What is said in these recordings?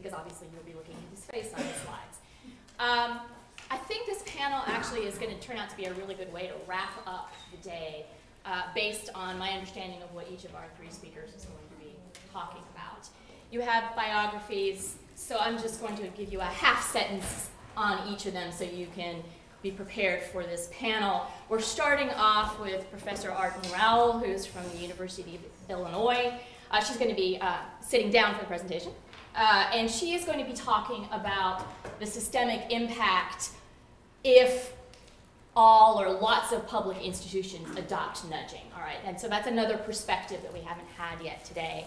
because obviously you'll be looking at his face on the slides. Um, I think this panel actually is going to turn out to be a really good way to wrap up the day uh, based on my understanding of what each of our three speakers is going to be talking about. You have biographies, so I'm just going to give you a half sentence on each of them so you can be prepared for this panel. We're starting off with Professor Arden Rowell, who's from the University of Illinois. Uh, she's going to be uh, sitting down for the presentation. Uh, and she is going to be talking about the systemic impact if all or lots of public institutions adopt nudging, all right? And so that's another perspective that we haven't had yet today.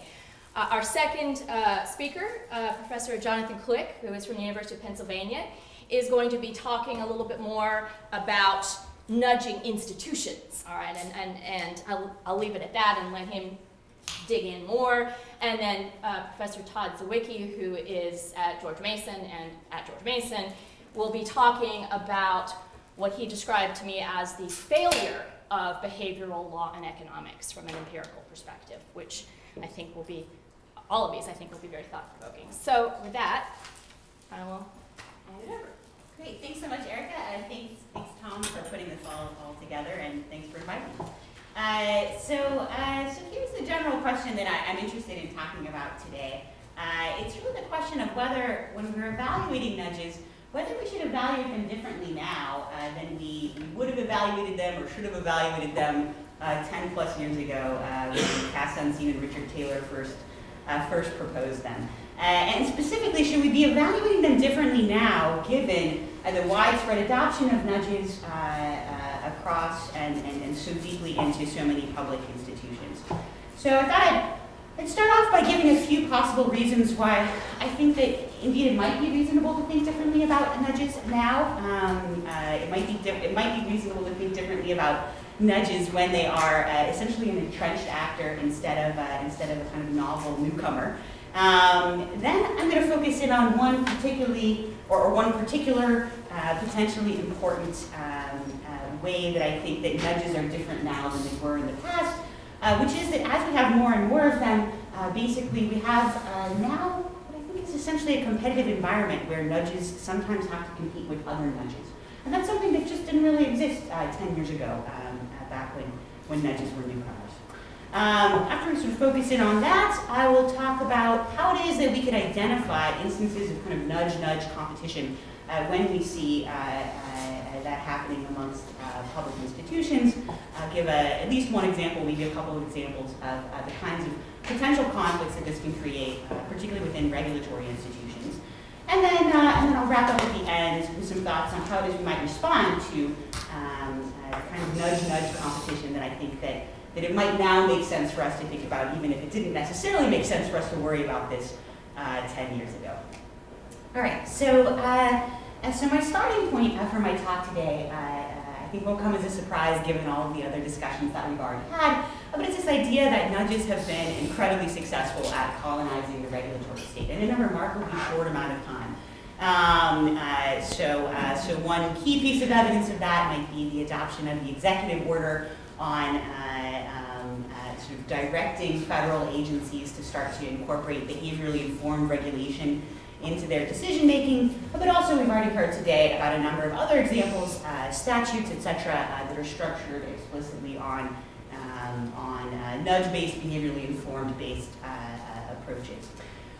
Uh, our second uh, speaker, uh, Professor Jonathan Klick, who is from the University of Pennsylvania, is going to be talking a little bit more about nudging institutions, all right? And, and, and I'll, I'll leave it at that and let him dig in more. And then uh, Professor Todd Zywicki, who is at George Mason and at George Mason, will be talking about what he described to me as the failure of behavioral law and economics from an empirical perspective, which I think will be, all of these I think will be very thought-provoking. So with that, I will hand it over. Great, thanks so much, Erika. and thanks, thanks, Tom, for putting this all, all together, and thanks for inviting me. Uh, so, uh, so here's the general question that I, am interested in talking about today. Uh, it's really the question of whether, when we're evaluating nudges, whether we should evaluate them differently now uh, than we, would have evaluated them or should have evaluated them uh, 10 plus years ago when Cass Sunstein and Richard Thaler first, first proposed them. And specifically, should we be evaluating them differently now given the widespread adoption of nudges across and, and, and so deeply into so many public institutions? So I thought I'd I'd start off by giving a few possible reasons why I think that indeed it might be reasonable to think differently about nudges now. Um, uh, it might be it might be reasonable to think differently about nudges when they are uh, essentially an entrenched actor instead of uh, instead of a kind of novel newcomer. Um, then I'm going to focus in on one particularly or, or one particular uh, potentially important um, uh, way that I think that nudges are different now than they were in the past uh, which is that as we have more and more of them, uh, basically we have uh, now what I think is essentially a competitive environment where nudges sometimes have to compete with other nudges. And that's something that just didn't really exist uh, 10 years ago, um, back when, when nudges were newcomers. Um, after we sort of focus in on that, I will talk about how it is that we can identify instances of kind of nudge-nudge competition uh, when we see that happening amongst uh, public institutions. I'll give a, at least one example, maybe a couple of examples of uh, the kinds of potential conflicts that this can create, uh, particularly within regulatory institutions. And then, uh, and then I'll wrap up at the end with some thoughts on how it is we might respond to um, kind of nudge-nudge competition that I think that, that it might now make sense for us to think about, even if it didn't necessarily make sense for us to worry about this uh, 10 years ago. All right, so uh, and so my starting point uh, for my talk today, uh, uh, I think won't come as a surprise given all of the other discussions that we've already had, but it's this idea that nudges have been incredibly successful at colonizing the regulatory state and in a remarkably short amount of time. Um, uh, so, uh, so one key piece of evidence of that might be the adoption of the executive order on uh, um, sort of directing federal agencies to start to incorporate behaviorally informed regulation into their decision making, but also we've already heard today about a number of other examples, uh, statutes, etc., uh, that are structured explicitly on, um, on uh, nudge-based, behaviorally informed-based uh, uh, approaches.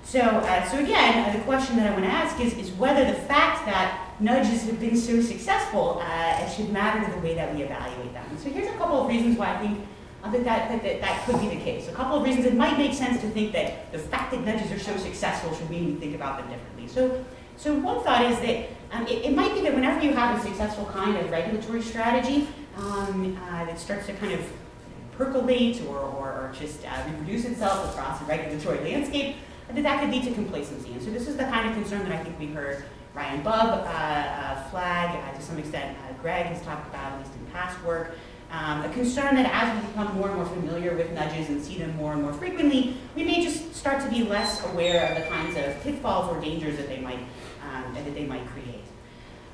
So, uh, so again, the question that I want to ask is, is whether the fact that nudges have been so successful it should matter to the way that we evaluate them. So here's a couple of reasons why I think uh, that, that, that, that could be the case. A couple of reasons it might make sense to think that the fact that nudges are so successful should mean we think about them differently. So, so one thought is that um, it, it, might be that whenever you have a successful kind of regulatory strategy um, uh, that starts to kind of percolate or, or, or just uh, reproduce itself across the regulatory landscape, that that could lead to complacency. And so this is the kind of concern that I think we heard Ryan Bubb uh, uh, flag, uh, to some extent Greg has talked about, at least in past work, um, a concern that as we become more and more familiar with nudges and see them more and more frequently, we may just start to be less aware of the kinds of pitfalls or dangers that they might, um, that they might create.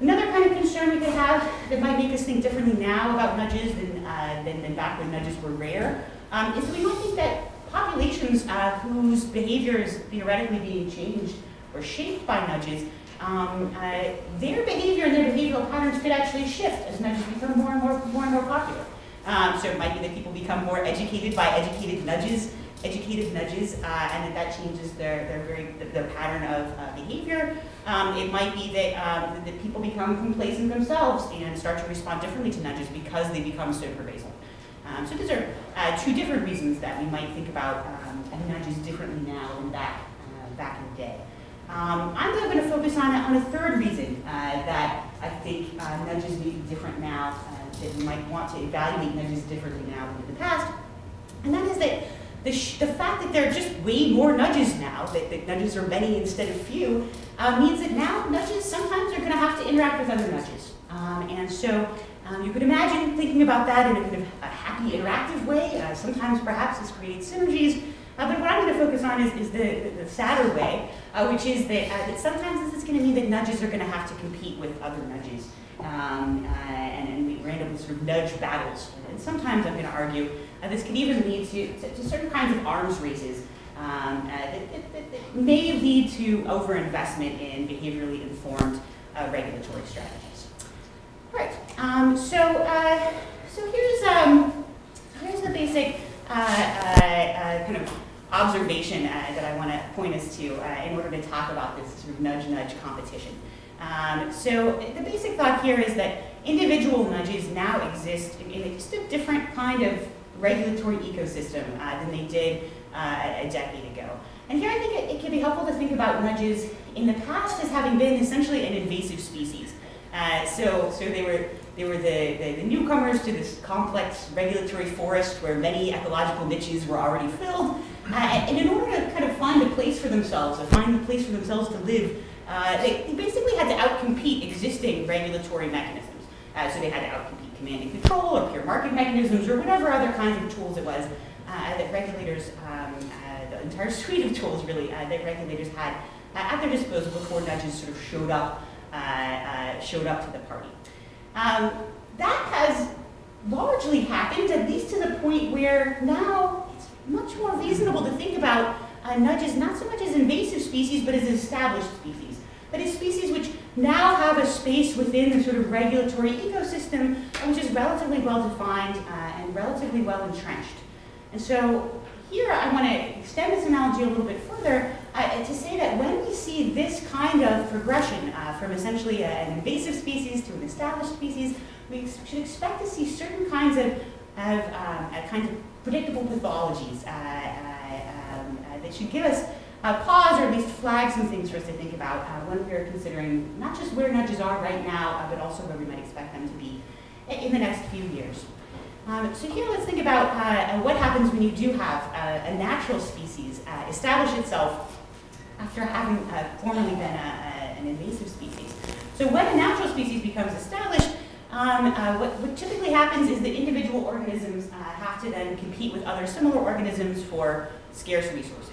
Another kind of concern we could have that might make us think differently now about nudges than, uh, than, than, back when nudges were rare um, is that we might think that populations uh, whose behavior is theoretically being changed or shaped by nudges, um, uh, their behavior and their behavioral patterns could actually shift as nudges become more and more, more and more popular. Um, so it might be that people become more educated by educated nudges, educated nudges, uh, and that that changes their, their, very, their pattern of uh, behavior. Um, it might be that, um, that people become complacent themselves and start to respond differently to nudges because they become so pervasive. Um, so these are uh, two different reasons that we might think about um, nudges differently now than back, uh, back in the day. Um, I'm going to focus on, on a third reason uh, that I think uh, nudges be different now, uh, that we might want to evaluate nudges differently now than in the past, and that is that the, the fact that there are just way more nudges now, that, that nudges are many instead of few, uh, means that now nudges sometimes are going to have to interact with other nudges. Um, and so um, you could imagine thinking about that in a kind of a happy, interactive way. Uh, sometimes perhaps this creates synergies. Uh, but what I'm going to focus on is, is the, the, sadder way, uh, which is that, uh, that sometimes this is going to mean that nudges are going to have to compete with other nudges. Um, uh, and, and we with sort of nudge battles. And sometimes I'm going to argue uh, this can even lead to, to, to, certain kinds of arms races um, that, that, that, may lead to overinvestment in behaviorally informed regulatory strategies. All right. Um, so, so here's um, here's the basic kind of observation uh, that I want to point us to uh, in order to talk about this sort of nudge-nudge competition. Um, so the basic thought here is that individual nudges now exist in, in just a different kind of regulatory ecosystem uh, than they did uh, a decade ago. And here I think it, it, can be helpful to think about nudges in the past as having been essentially an invasive species. Uh, so, so they were they were the, the, the, newcomers to this complex regulatory forest where many ecological niches were already filled. Uh, and in order to kind of find a place for themselves, or find a place for themselves to live, uh, they, they, basically had to outcompete existing regulatory mechanisms. Uh, so they had to outcompete command and control, or pure market mechanisms, or whatever other kinds of tools it was uh, that regulators, um, uh, the entire suite of tools really, uh, that regulators had at their disposal before nudges sort of showed up, showed up to the party. Um, that has largely happened, at least to the point where now much more reasonable to think about uh, nudges not so much as invasive species, but as established species. But as species which now have a space within the sort of regulatory ecosystem, which is relatively well defined uh, and relatively well entrenched. And so here I want to extend this analogy a little bit further uh, to say that when we see this kind of progression uh, from essentially an invasive species to an established species, we should expect to see certain kinds of, of um, kinds of predictable pathologies uh, uh, um, that should give us a pause or at least flag some things for us to think about when we're considering not just where nudges are right now, but also where we might expect them to be in the next few years. Um, so here let's think about uh, what happens when you do have uh, a natural species uh, establish itself after having uh, formerly been a, a, an invasive species. So when a natural species becomes established, um, uh, what, what, typically happens is that individual organisms uh, have to then compete with other similar organisms for scarce resources.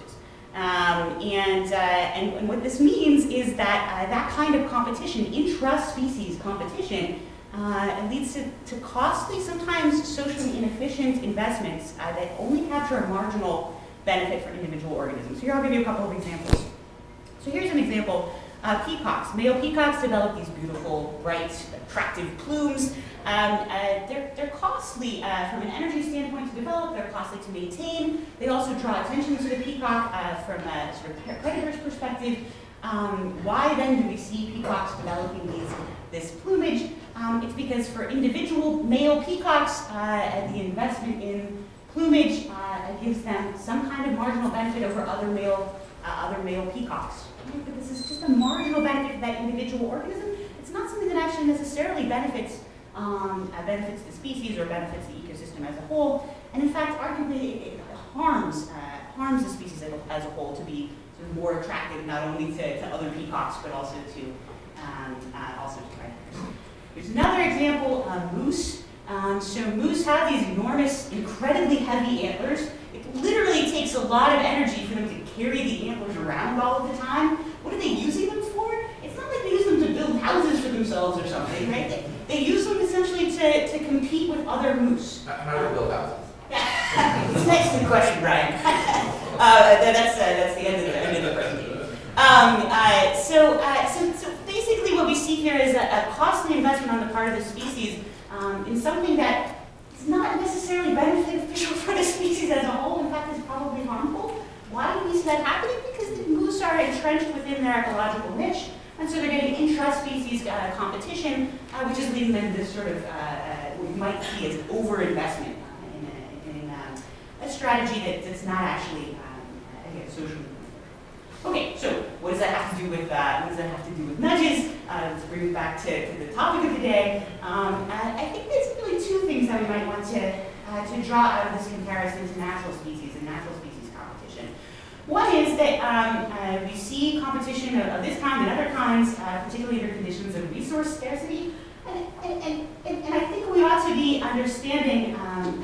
Um, and, and, and, what this means is that that kind of competition, intra-species competition, uh, leads to, to costly, sometimes socially inefficient investments uh, that only capture a marginal benefit for individual organisms. So Here I'll give you a couple of examples. So here's an example. Uh, peacocks. Male peacocks develop these beautiful, bright, attractive plumes. Um, uh, they're, they're costly uh, from an energy standpoint to develop, they're costly to maintain. They also draw attention to the peacock uh, from a sort of predator's perspective. Um, why then do we see peacocks developing these, this plumage? Um, it's because for individual male peacocks, uh, the investment in plumage uh, gives them some kind of marginal benefit over other male, other male peacocks. But this is just a marginal benefit for that individual organism. It's not something that actually necessarily benefits um, uh, benefits the species or benefits the ecosystem as a whole. And in fact, arguably, it, harms uh, harms the species as a, whole to be sort of more attractive not only to, to other peacocks but also to um, uh, also to predators. Here's another example, moose. Um, so moose have these enormous, incredibly heavy antlers. It literally takes a lot of energy for them to carry the antlers around all of the time. What are they using them for? It's not like they use them to build houses for themselves or something, right? They, they use them essentially to, to compete with other moose. How do they build houses? Yeah, next good question, Brian. uh, that's, uh, that's the end of the, end of the presentation. Um, uh, see here is a, a costly investment on the part of the species um, in something that not necessarily beneficial for the species as a whole. In fact, it's probably harmful. Why do we that happening? Because the moose are entrenched within their ecological niche, and so they're getting intra-species uh, competition, uh, which is leading them to this sort of uh, uh, what you might see as overinvestment uh, in, a, in um, a strategy that, that's not actually um, again socially. Okay, so what does that have to do with uh, what does that have to do with nudges? Uh, let's bring it back to, to the topic of the day. Um, I think there's really two things that we might want to uh, to draw out of this comparison to natural species and natural species competition. One is that um, uh, we see competition of, of, this kind and other kinds, particularly under conditions of resource scarcity, and, and, and, and, I think we ought to be understanding um,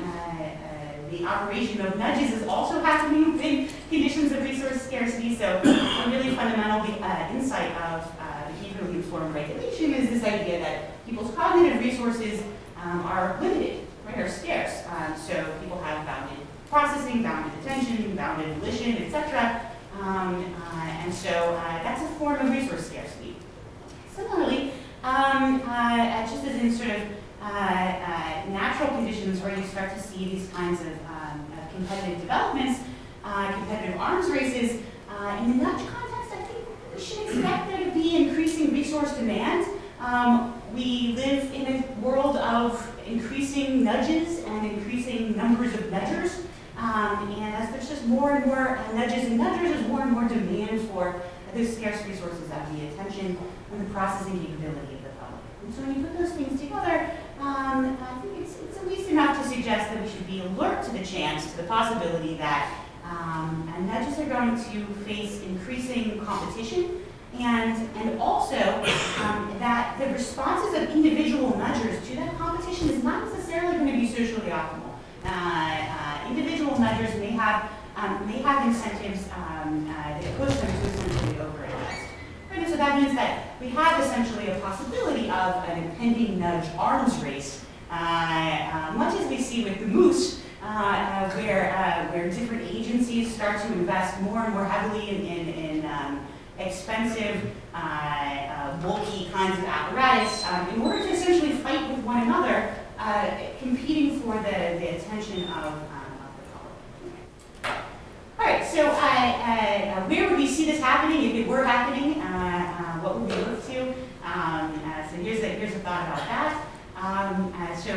the operation of nudges is also happening in conditions of resource scarcity. So a really fundamental uh, insight of uh, behaviorally informed regulation is this idea that people's cognitive resources um, are limited, right, are scarce. Um, so people have bounded processing, bounded attention, bounded volition, etc. Um, uh, and so uh, that's a form of resource scarcity. Similarly, um, uh, just as in sort of natural conditions where you start to see these kinds of um, uh, competitive developments, competitive arms races. in the nudge context, I think we should expect there to be increasing resource demand. Um, we live in a world of increasing nudges and increasing numbers of nudgers. Um, and as there's just more and more uh, nudges and nudgers, there's more and more demand for those scarce resources of the attention and the processing capability of the public. And so when you put those things together, um, I think it's, it's at least enough to suggest that we should be alert to the chance, to the possibility that um, nudges are going to face increasing competition and, and also um, that the responses of individual nudgers to that competition is not necessarily going to be socially optimal. Uh, uh, individual nudgers may have, um, may have incentives um, uh, that push them. So that means that we have essentially a possibility of an impending nudge arms race, uh, uh, much as we see with the moose, uh, uh where, where different agencies start to invest more and more heavily in, in, in um, expensive, bulky kinds of apparatus um, in order to essentially fight with one another, competing for the, the attention of, um, of the public. All right, so where would we see this happening if it were happening? what would we look to? Um, uh, so here's a, here's a thought about that. Um, uh, so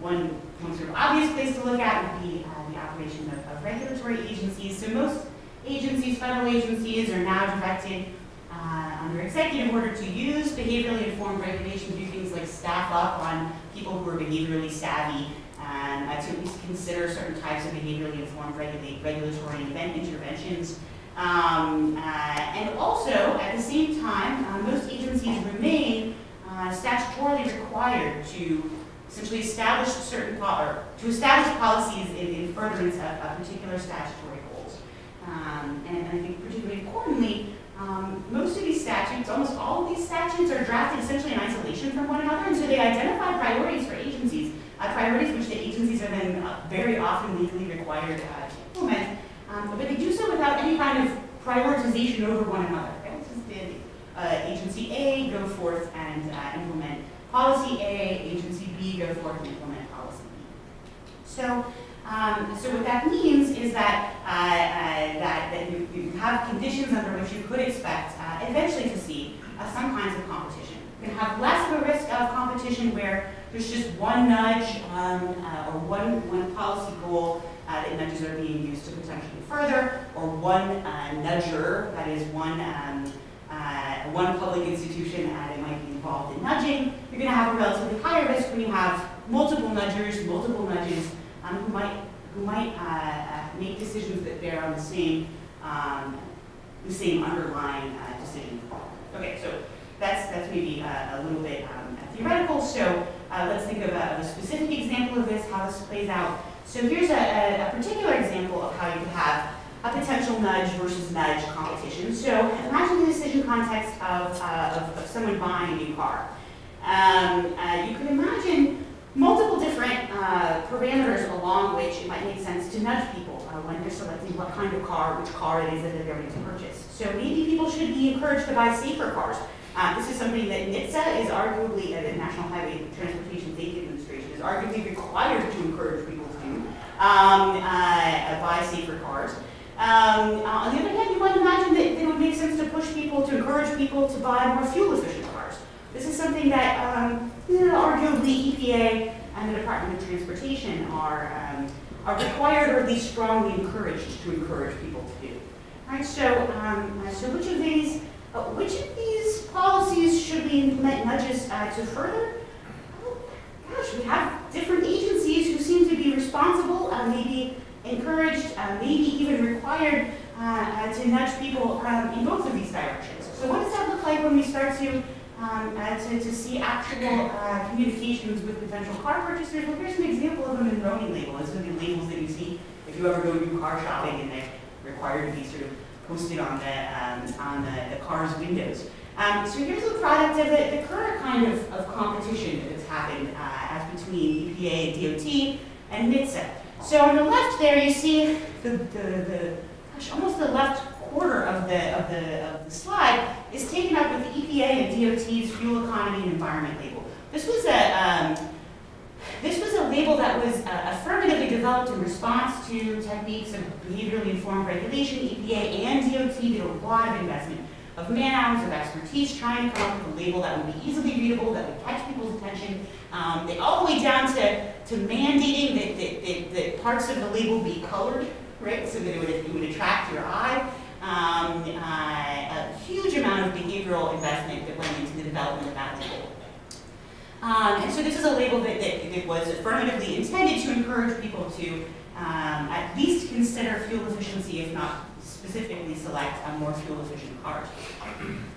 one, one sort of obvious place to look at would be uh, the operation of, of, regulatory agencies. So most agencies, federal agencies, are now directed uh, under executive order to use behaviorally informed regulation to do things like staff up on people who are behaviorally savvy and uh, to consider certain types of behaviorally informed regula regulatory interventions. Um, uh, and also, at the same time, uh, most agencies remain uh, statutorily required to essentially establish certain or to establish policies in, in furtherance of, of, particular statutory goals. Um, and, and, I think particularly importantly, um, most of these statutes, almost all of these statutes are drafted essentially in isolation from one another, and so they identify priorities for agencies, uh, priorities which the agencies are then uh, very often legally required uh, to implement. Um, but they do so without any kind of prioritization over one another. Uh, agency A go forth and uh, implement policy A, agency B go forth and implement policy B. So, um, so what that means is that, uh, that, that you, you, have conditions under which you could expect eventually to see some kinds of competition. You can have less of a risk of competition where there's just one nudge um, or one, one policy goal uh, that nudges are being used to potentially further, or one uh, nudger, that is one, um, uh, one public institution that might be involved in nudging, you're going to have a relatively higher risk when you have multiple nudgers, multiple nudges, um, who might, who might uh, uh, make decisions that bear on the same, um, the same underlying uh, decision. Okay, so that's, that's maybe a little bit um, theoretical. So let's think of a, of a specific example of this, how this plays out. So here's a, a, a, particular example of how you have a potential nudge versus nudge competition. So imagine the decision context of, uh, of, of, someone buying a new car. Um, uh, you could imagine multiple different uh, parameters along which it might make sense to nudge people uh, when they're selecting what kind of car, which car it is that they're going to purchase. So maybe people should be encouraged to buy safer cars. Uh, this is something that NHTSA is arguably, uh, the National Highway Transportation Safety Administration, is arguably required to encourage people to do, um, uh, buy safer cars. Um, uh, on the other hand, you might imagine that it would make sense to push people, to encourage people to buy more fuel-efficient cars. This is something that um, arguably EPA and the Department of Transportation are, um, are required or at least strongly encouraged to encourage people to do. Right, so, um, so which of these, uh, which of these policies should we implement nudges uh, to further? Oh, gosh, we have different agencies who seem to be responsible, uh, maybe encouraged, uh, maybe even required uh, uh, to nudge people um, in both of these directions. So what does that look like when we start to um, to, to see actual communications with potential car purchasers. Well, here's an example of a Monroney label. It's one of the labels that you see if you ever go do car shopping and they're required to be sort of posted on the, um, on the, the car's windows. Um, so here's a product of the, the current kind of, of competition that's happened uh, as between EPA and DOT and NHTSA. So on the left there, you see the, the, the gosh, almost the left quarter of the, of the, of the slide is taken up with the EPA and DOT's fuel economy and environment label. This was a, um, this was a label that was uh, affirmatively developed in response to techniques of behaviorally informed regulation. EPA and DOT did a lot of investment of man hours, of expertise, trying to come up with a label that would be easily readable, that would catch people's attention. Um, they all the way down to, to mandating that, that, that, that parts of the label be colored, right, so that it would, it would attract your eye. Um, uh, a huge amount of behavioral investment that went into the development of that label. Um, and so this is a label that, that, that, was affirmatively intended to encourage people to um, at least consider fuel efficiency, if not specifically select a more fuel efficient car.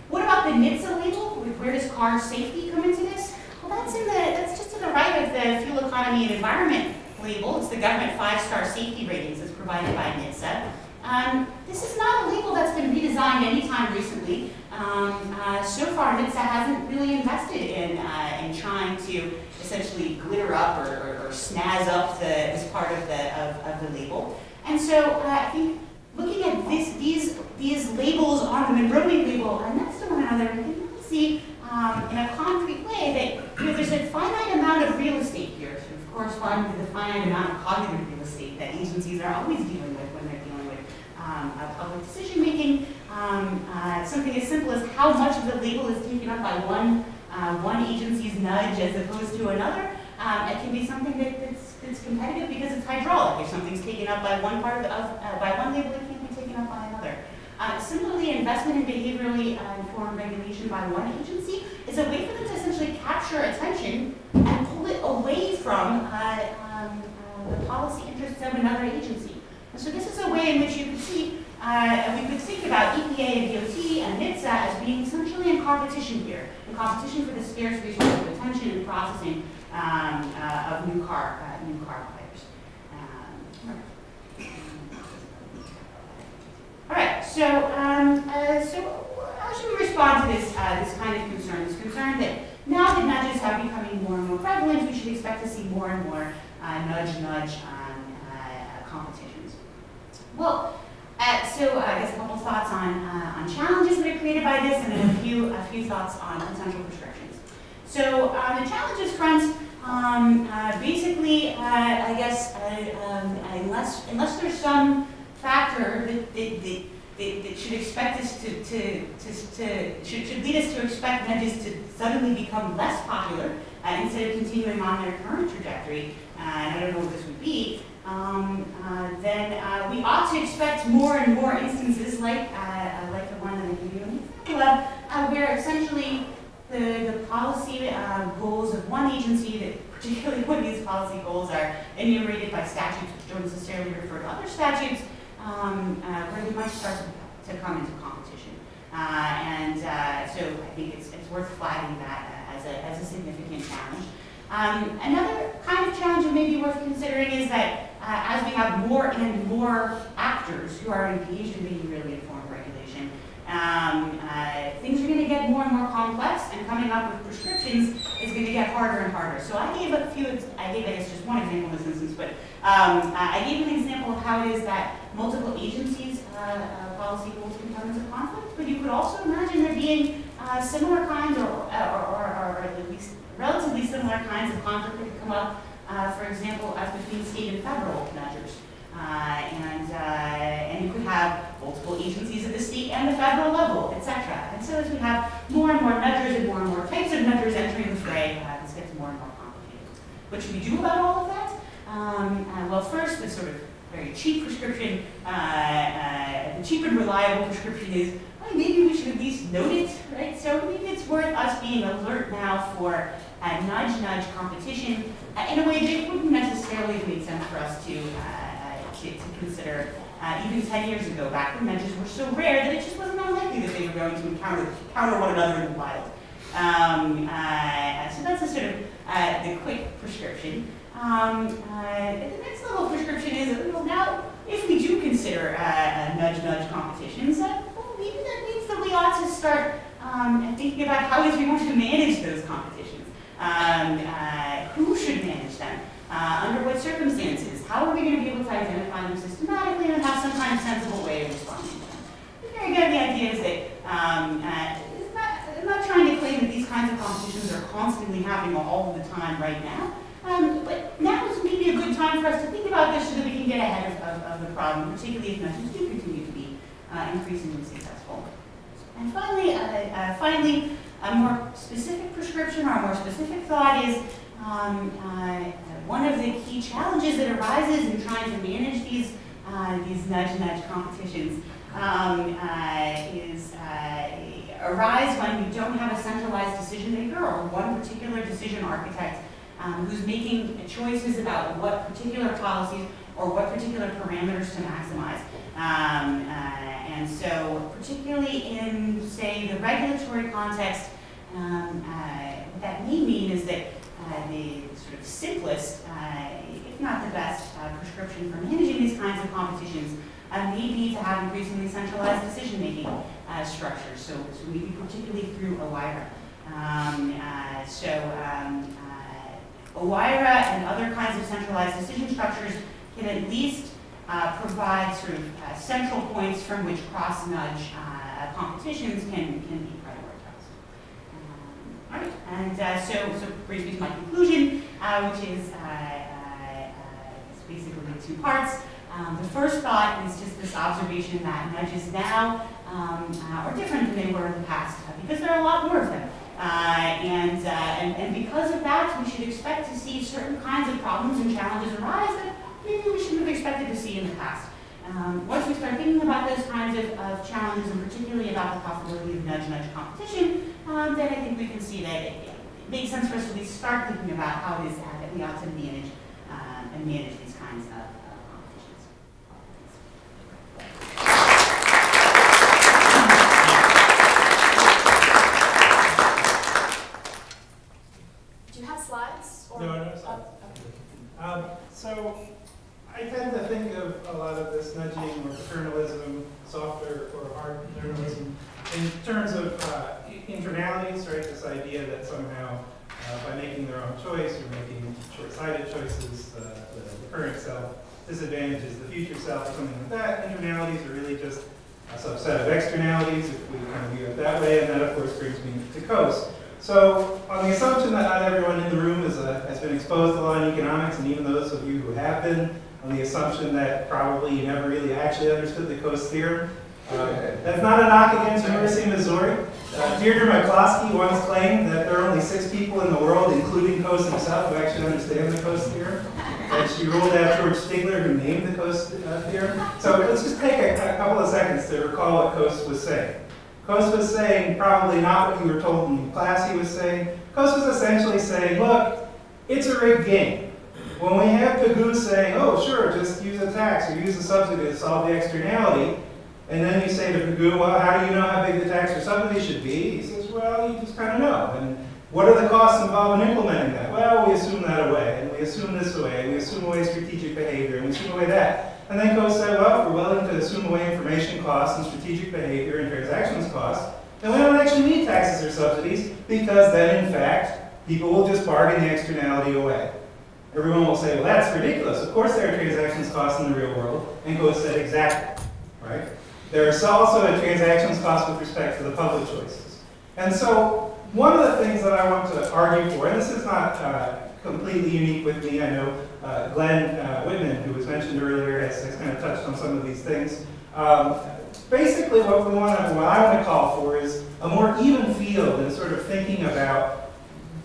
What about the NHTSA label? Where does car safety come into this? Well, that's in the that's just to the right of the fuel economy and environment label. It's the government five-star safety ratings that's provided by NHTSA. Um, this is not a label that's been redesigned anytime recently. Um, uh, so far, NHTSA hasn't really invested in, uh, in trying to essentially glitter up or, or, or snazz up the, this part of the, of, of the label. And so uh, I think looking at this, these, these labels on the Monroney label and next to one another, we can see um, in a concrete way that you know, there's a finite amount of real estate here, sort of corresponding to the finite amount of cognitive real estate that agencies are always dealing with when they're dealing with um, public decision making. Um, uh, something as simple as how much of the label is taken up by one, uh, one agency's nudge as opposed to another. Um, it can be something that, that's, that's competitive because it's hydraulic. If something's taken up by one part of, uh, by one label, it can't be taken up by another. Uh, similarly, investment in behaviorally uh, informed regulation by one agency is a way for them to essentially capture attention and pull it away from uh, um, uh, the policy interests of another agency. And so this is a way in which you can see uh, we could think about EPA and DOT and NHTSA as being essentially in competition here, in competition for the scarce resource of attention and processing um, uh, of new car, uh, new car players. Um, all right, so, um, uh, so how should we respond to this, uh, this kind of concern, this concern that now that nudges are becoming more and more prevalent, we should expect to see more and more uh, nudge-nudge um, competitions. Well, uh, so uh, I guess a couple thoughts on, uh, on challenges that are created by this and then a few, a few thoughts on potential restrictions. So on the challenges front, um, uh, basically, uh, I guess, um, unless, unless there's some factor that, that, that, that, that should expect us to, to, to, to should, should lead us to expect nudges to suddenly become less popular instead of continuing on their current trajectory, and I don't know what this would be, um, uh, then uh, we ought to expect more and more instances like, uh, like the one that I gave you an example of, where essentially the, the policy goals of one agency, that particularly when these policy goals are enumerated by statutes which don't necessarily refer to other statutes, um, where they might start to, to come into competition. and so I think it's, it's worth flagging that as, a, as a significant challenge. Um, another kind of challenge that may be worth considering is that uh, as we have more and more actors who are engaged in behaviorally informed regulation, um, uh, things are going to get more and more complex, and coming up with prescriptions is going to get harder and harder. So I gave a few, I gave, I guess, just one example in this instance, but um, I gave an example of how it is that multiple agencies' uh, uh, policy goals can come into conflict, but you could also imagine there being uh, similar kinds or, or, or, or at least relatively similar kinds of conflict that could come up, uh, for example, as between state and federal measures. Uh, and, uh, and you could have multiple agencies at the state and the federal level, et cetera. And so as we have more and more measures and more and more types of measures entering the fray, uh, this gets more and more complicated. What should we do about all of that? Um, uh, well, first, the sort of very cheap prescription, uh, the cheap and reliable prescription is, maybe we should at least note it, right? So maybe it's worth us being alert now for uh, nudge-nudge competition uh, in a way that wouldn't necessarily have made sense for us to, uh, to, to consider uh, even 10 years ago, back when nudges were so rare that it just wasn't unlikely that they were going to encounter, counter one another in the wild. Um, uh, so that's a sort of the quick prescription. Um, the next level prescription is, well, now, if we do consider nudge-nudge competitions, well, maybe that means that we ought to start um, thinking about how we want to manage those competitions. Um, uh, who should manage them? Uh, under what circumstances? How are we going to be able to identify them systematically and have some kind of sensible way of responding to them? Again, the idea is that um, uh, I'm not trying to claim that these kinds of competitions are constantly happening all the time right now. Um, but now is maybe a good time for us to think about this so that we can get ahead of, of, of the problem, particularly if nudges do continue to be uh, increasingly successful. And finally, uh, uh, finally, a more specific prescription or a more specific thought is um, uh, one of the key challenges that arises in trying to manage these uh, these nudge-nudge competitions um, uh, is arise when you don't have a centralized decision maker or one particular decision architect um, who's making choices about what particular policies or what particular parameters to maximize. Um, uh, and so particularly in, say, the regulatory context, um, uh, what that may mean is that uh, the sort of simplest, uh, if not the best, uh, prescription for managing these kinds of competitions uh, may be to have increasingly centralized decision-making structures, so, so maybe particularly through OIRA. Um, so um, OIRA and other kinds of centralized decision structures can at least uh, provide sort of uh, central points from which cross-nudge uh, competitions can, can be prioritized. Um, all right, and uh, so, so brings me to my conclusion, uh, which is uh, basically two parts. Um, the first thought is just this observation that nudges now um, are different than they were in the past, because there are a lot more of them. Uh, and, uh, and, and because of that, we should expect to see certain kinds of problems and challenges arise that maybe we shouldn't have expected to see in the past. Um, once we start thinking about those kinds of, of, challenges, and particularly about the possibility of nudge-nudge competition, um, then I think we can see that it, it, makes sense for us to at least start thinking about how it is uh, that we ought to manage um, and manage these kinds of So I tend to think of a lot of this nudging or paternalism, softer or hard paternalism, in terms of uh, internalities, right? This idea that somehow uh, by making their own choice or making short-sighted choices, uh, the, the, current self disadvantages the future self something like that. Internalities are really just a subset of externalities, if we kind of view it that way, and that of course brings me to Coase. So on the assumption that not everyone in the room is a, has been exposed to law and economics, and even those of you who have been, on the assumption that probably you never really actually understood the Coase theorem, uh, that's not a knock against University of Missouri. Uh, Deirdre McCloskey once claimed that there are only six people in the world, including Coase himself, who actually understand the Coase theorem. And she ruled out George Stigler, who named the Coase uh, theorem. So let's just take a, a couple of seconds to recall what Coase was saying. Coase was saying probably not what you were told in class he was saying. Coase was essentially saying, look, it's a rigged game. When we have Pigou saying, oh, sure, just use a tax or use a subsidy to solve the externality, and then you say to Pigou, well, how do you know how big the tax or subsidy should be? He says, well, you just kind of know. And what are the costs involved in implementing that? Well, we assume that away, and we assume this away, and we assume away strategic behavior, and we assume away that. And then Coase said, well, if we're willing to assume away information costs and strategic behavior and transactions costs, then we don't actually need taxes or subsidies because then, in fact, people will just bargain the externality away. Everyone will say, well, that's ridiculous. Of course there are transactions costs in the real world. And Coase said, exactly, right? There are also a transactions costs with respect to the public choices. And so one of the things that I want to argue for, and this is not uh, completely unique with me, I know uh, Glen uh, Whitman, who was mentioned earlier, has, has, kind of touched on some of these things. Um, basically what we want to, what I want to call for is a more even field in sort of thinking about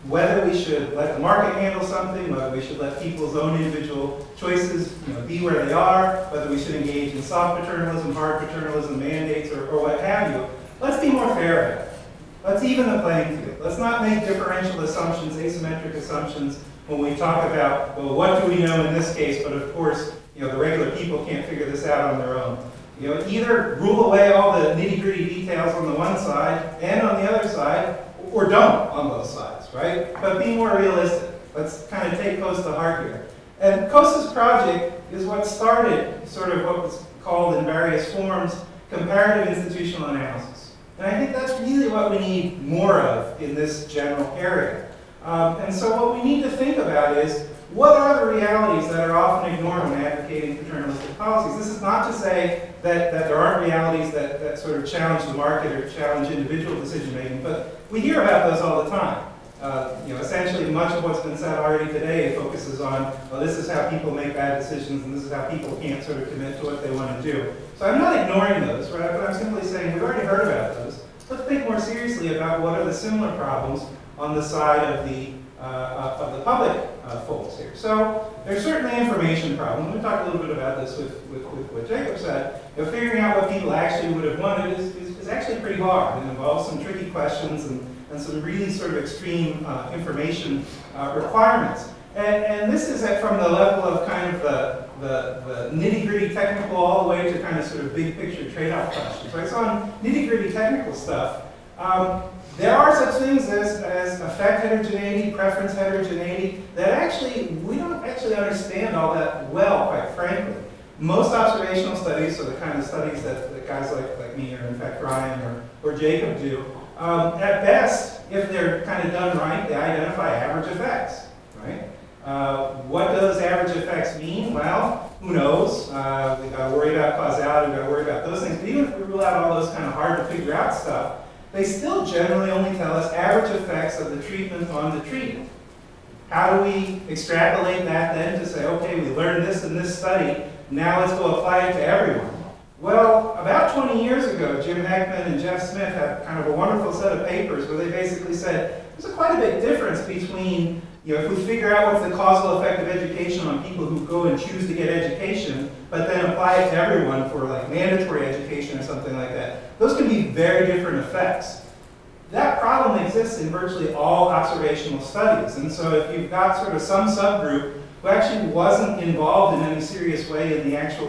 whether we should let the market handle something, whether we should let people's own individual choices you know, be where they are, whether we should engage in soft paternalism, hard paternalism, mandates, or, or what have you. Let's be more fair. Let's even the playing field. Let's not make differential assumptions, asymmetric assumptions when we talk about, well, what do we know in this case, but of course, you know, the regular people can't figure this out on their own. You know, either rule away all the nitty-gritty details on the one side and on the other side, or don't on both sides, right? But be more realistic. Let's kind of take Coase to heart here. And Coase's project is what started sort of what was called in various forms comparative institutional analysis. And I think that's really what we need more of in this general area. Um, and so what we need to think about is what are the realities that are often ignored when advocating paternalistic policies? This is not to say that, that there aren't realities that, that sort of challenge the market or challenge individual decision making, but we hear about those all the time. Uh, you know, essentially much of what's been said already today focuses on, well, this is how people make bad decisions and this is how people can't sort of commit to what they want to do. So I'm not ignoring those, right? But I'm simply saying we've already heard about those. Let's think more seriously about what are the similar problems on the side of the uh, of the public uh, folds here. So there's certainly information problems. We talked a little bit about this with, with, with what Jacob said. You know, figuring out what people actually would have wanted is, is, is actually pretty hard. It involves some tricky questions and, and some really sort of extreme uh, information uh, requirements. And, and this is at, from the level of kind of the, the, the nitty-gritty technical all the way to kind of sort of big picture trade-off questions. Right? So on nitty-gritty technical stuff, um, there are such things as, as effect heterogeneity, preference heterogeneity, that actually, we don't actually understand all that well, quite frankly. Most observational studies, so the kind of studies that, that guys like, like me, or in fact Ryan or, or Jacob do, um, at best, if they're kind of done right, they identify average effects, right? Uh, what does average effects mean? Well, who knows? Uh, we've got to worry about causality, we've got to worry about those things. But even if we rule out all those kind of hard to figure out stuff, they still generally only tell us average effects of the treatment on the treated. How do we extrapolate that then to say, okay, we learned this in this study, now let's go apply it to everyone? Well, about 20 years ago, Jim Heckman and Jeff Smith had kind of a wonderful set of papers where they basically said there's a quite a big difference between, you know, if we figure out what's the causal effect of education on people who go and choose to get education, but then apply it to everyone for like mandatory education or something like that, those can be very different effects. That problem exists in virtually all observational studies. And so if you've got sort of some subgroup who actually wasn't involved in any serious way in the actual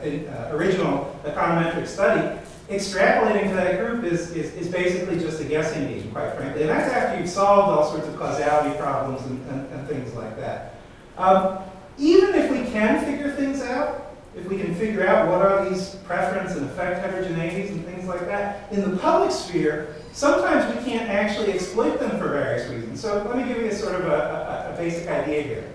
uh, original econometric study, extrapolating to that group is, is, is, basically just a guessing game, quite frankly. And that's after you've solved all sorts of causality problems and, and, and things like that. Um, even if we can figure things out, if we can figure out what are these preference and effect heterogeneities and things like that, in the public sphere, sometimes we can't actually exploit them for various reasons. So let me give you a sort of a, a, a basic idea here.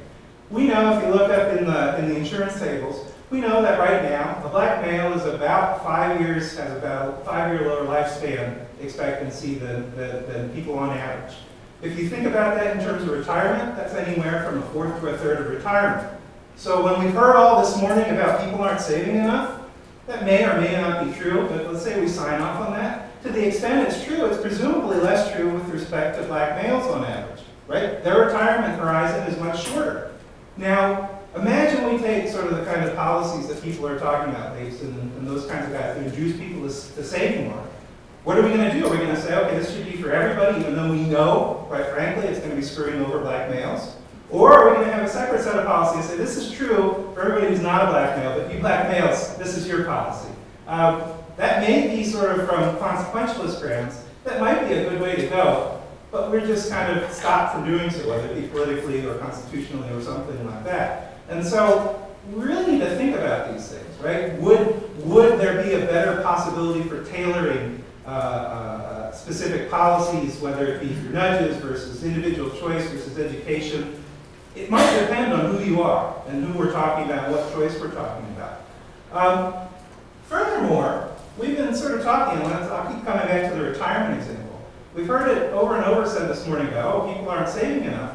We know if you look up in the, in the insurance tables, we know that right now, a black male is about five years, has about five-year lower lifespan expectancy than, than, than people on average. If you think about that in terms of retirement, that's anywhere from a fourth to a third of retirement. So when we've heard all this morning about people aren't saving enough, that may or may not be true, but let's say we sign off on that. To the extent it's true, it's presumably less true with respect to black males on average, right? Their retirement horizon is much shorter. Now, imagine we take sort of the kind of policies that people are talking about, based and, and those kinds of guys, who induce people to, to save more. What are we going to do? Are we going to say, okay, this should be for everybody, even though we know, quite frankly, it's going to be screwing over black males? Or are we going to have a separate set of policies and say, this is true for everybody who's not a black male, but you black males, this is your policy? Um, that may be sort of from consequentialist grounds. That might be a good way to go, but we're just kind of stopped from doing so, whether it be politically or constitutionally or something like that. And so really need to think about these things, right? Would, would there be a better possibility for tailoring uh, uh, specific policies, whether it be through nudges versus individual choice versus education, it might depend on who you are and who we're talking about, what choice we're talking about. Um, furthermore, we've been sort of talking, and I'll keep coming back to the retirement example. We've heard it over and over said this morning, oh, people aren't saving enough.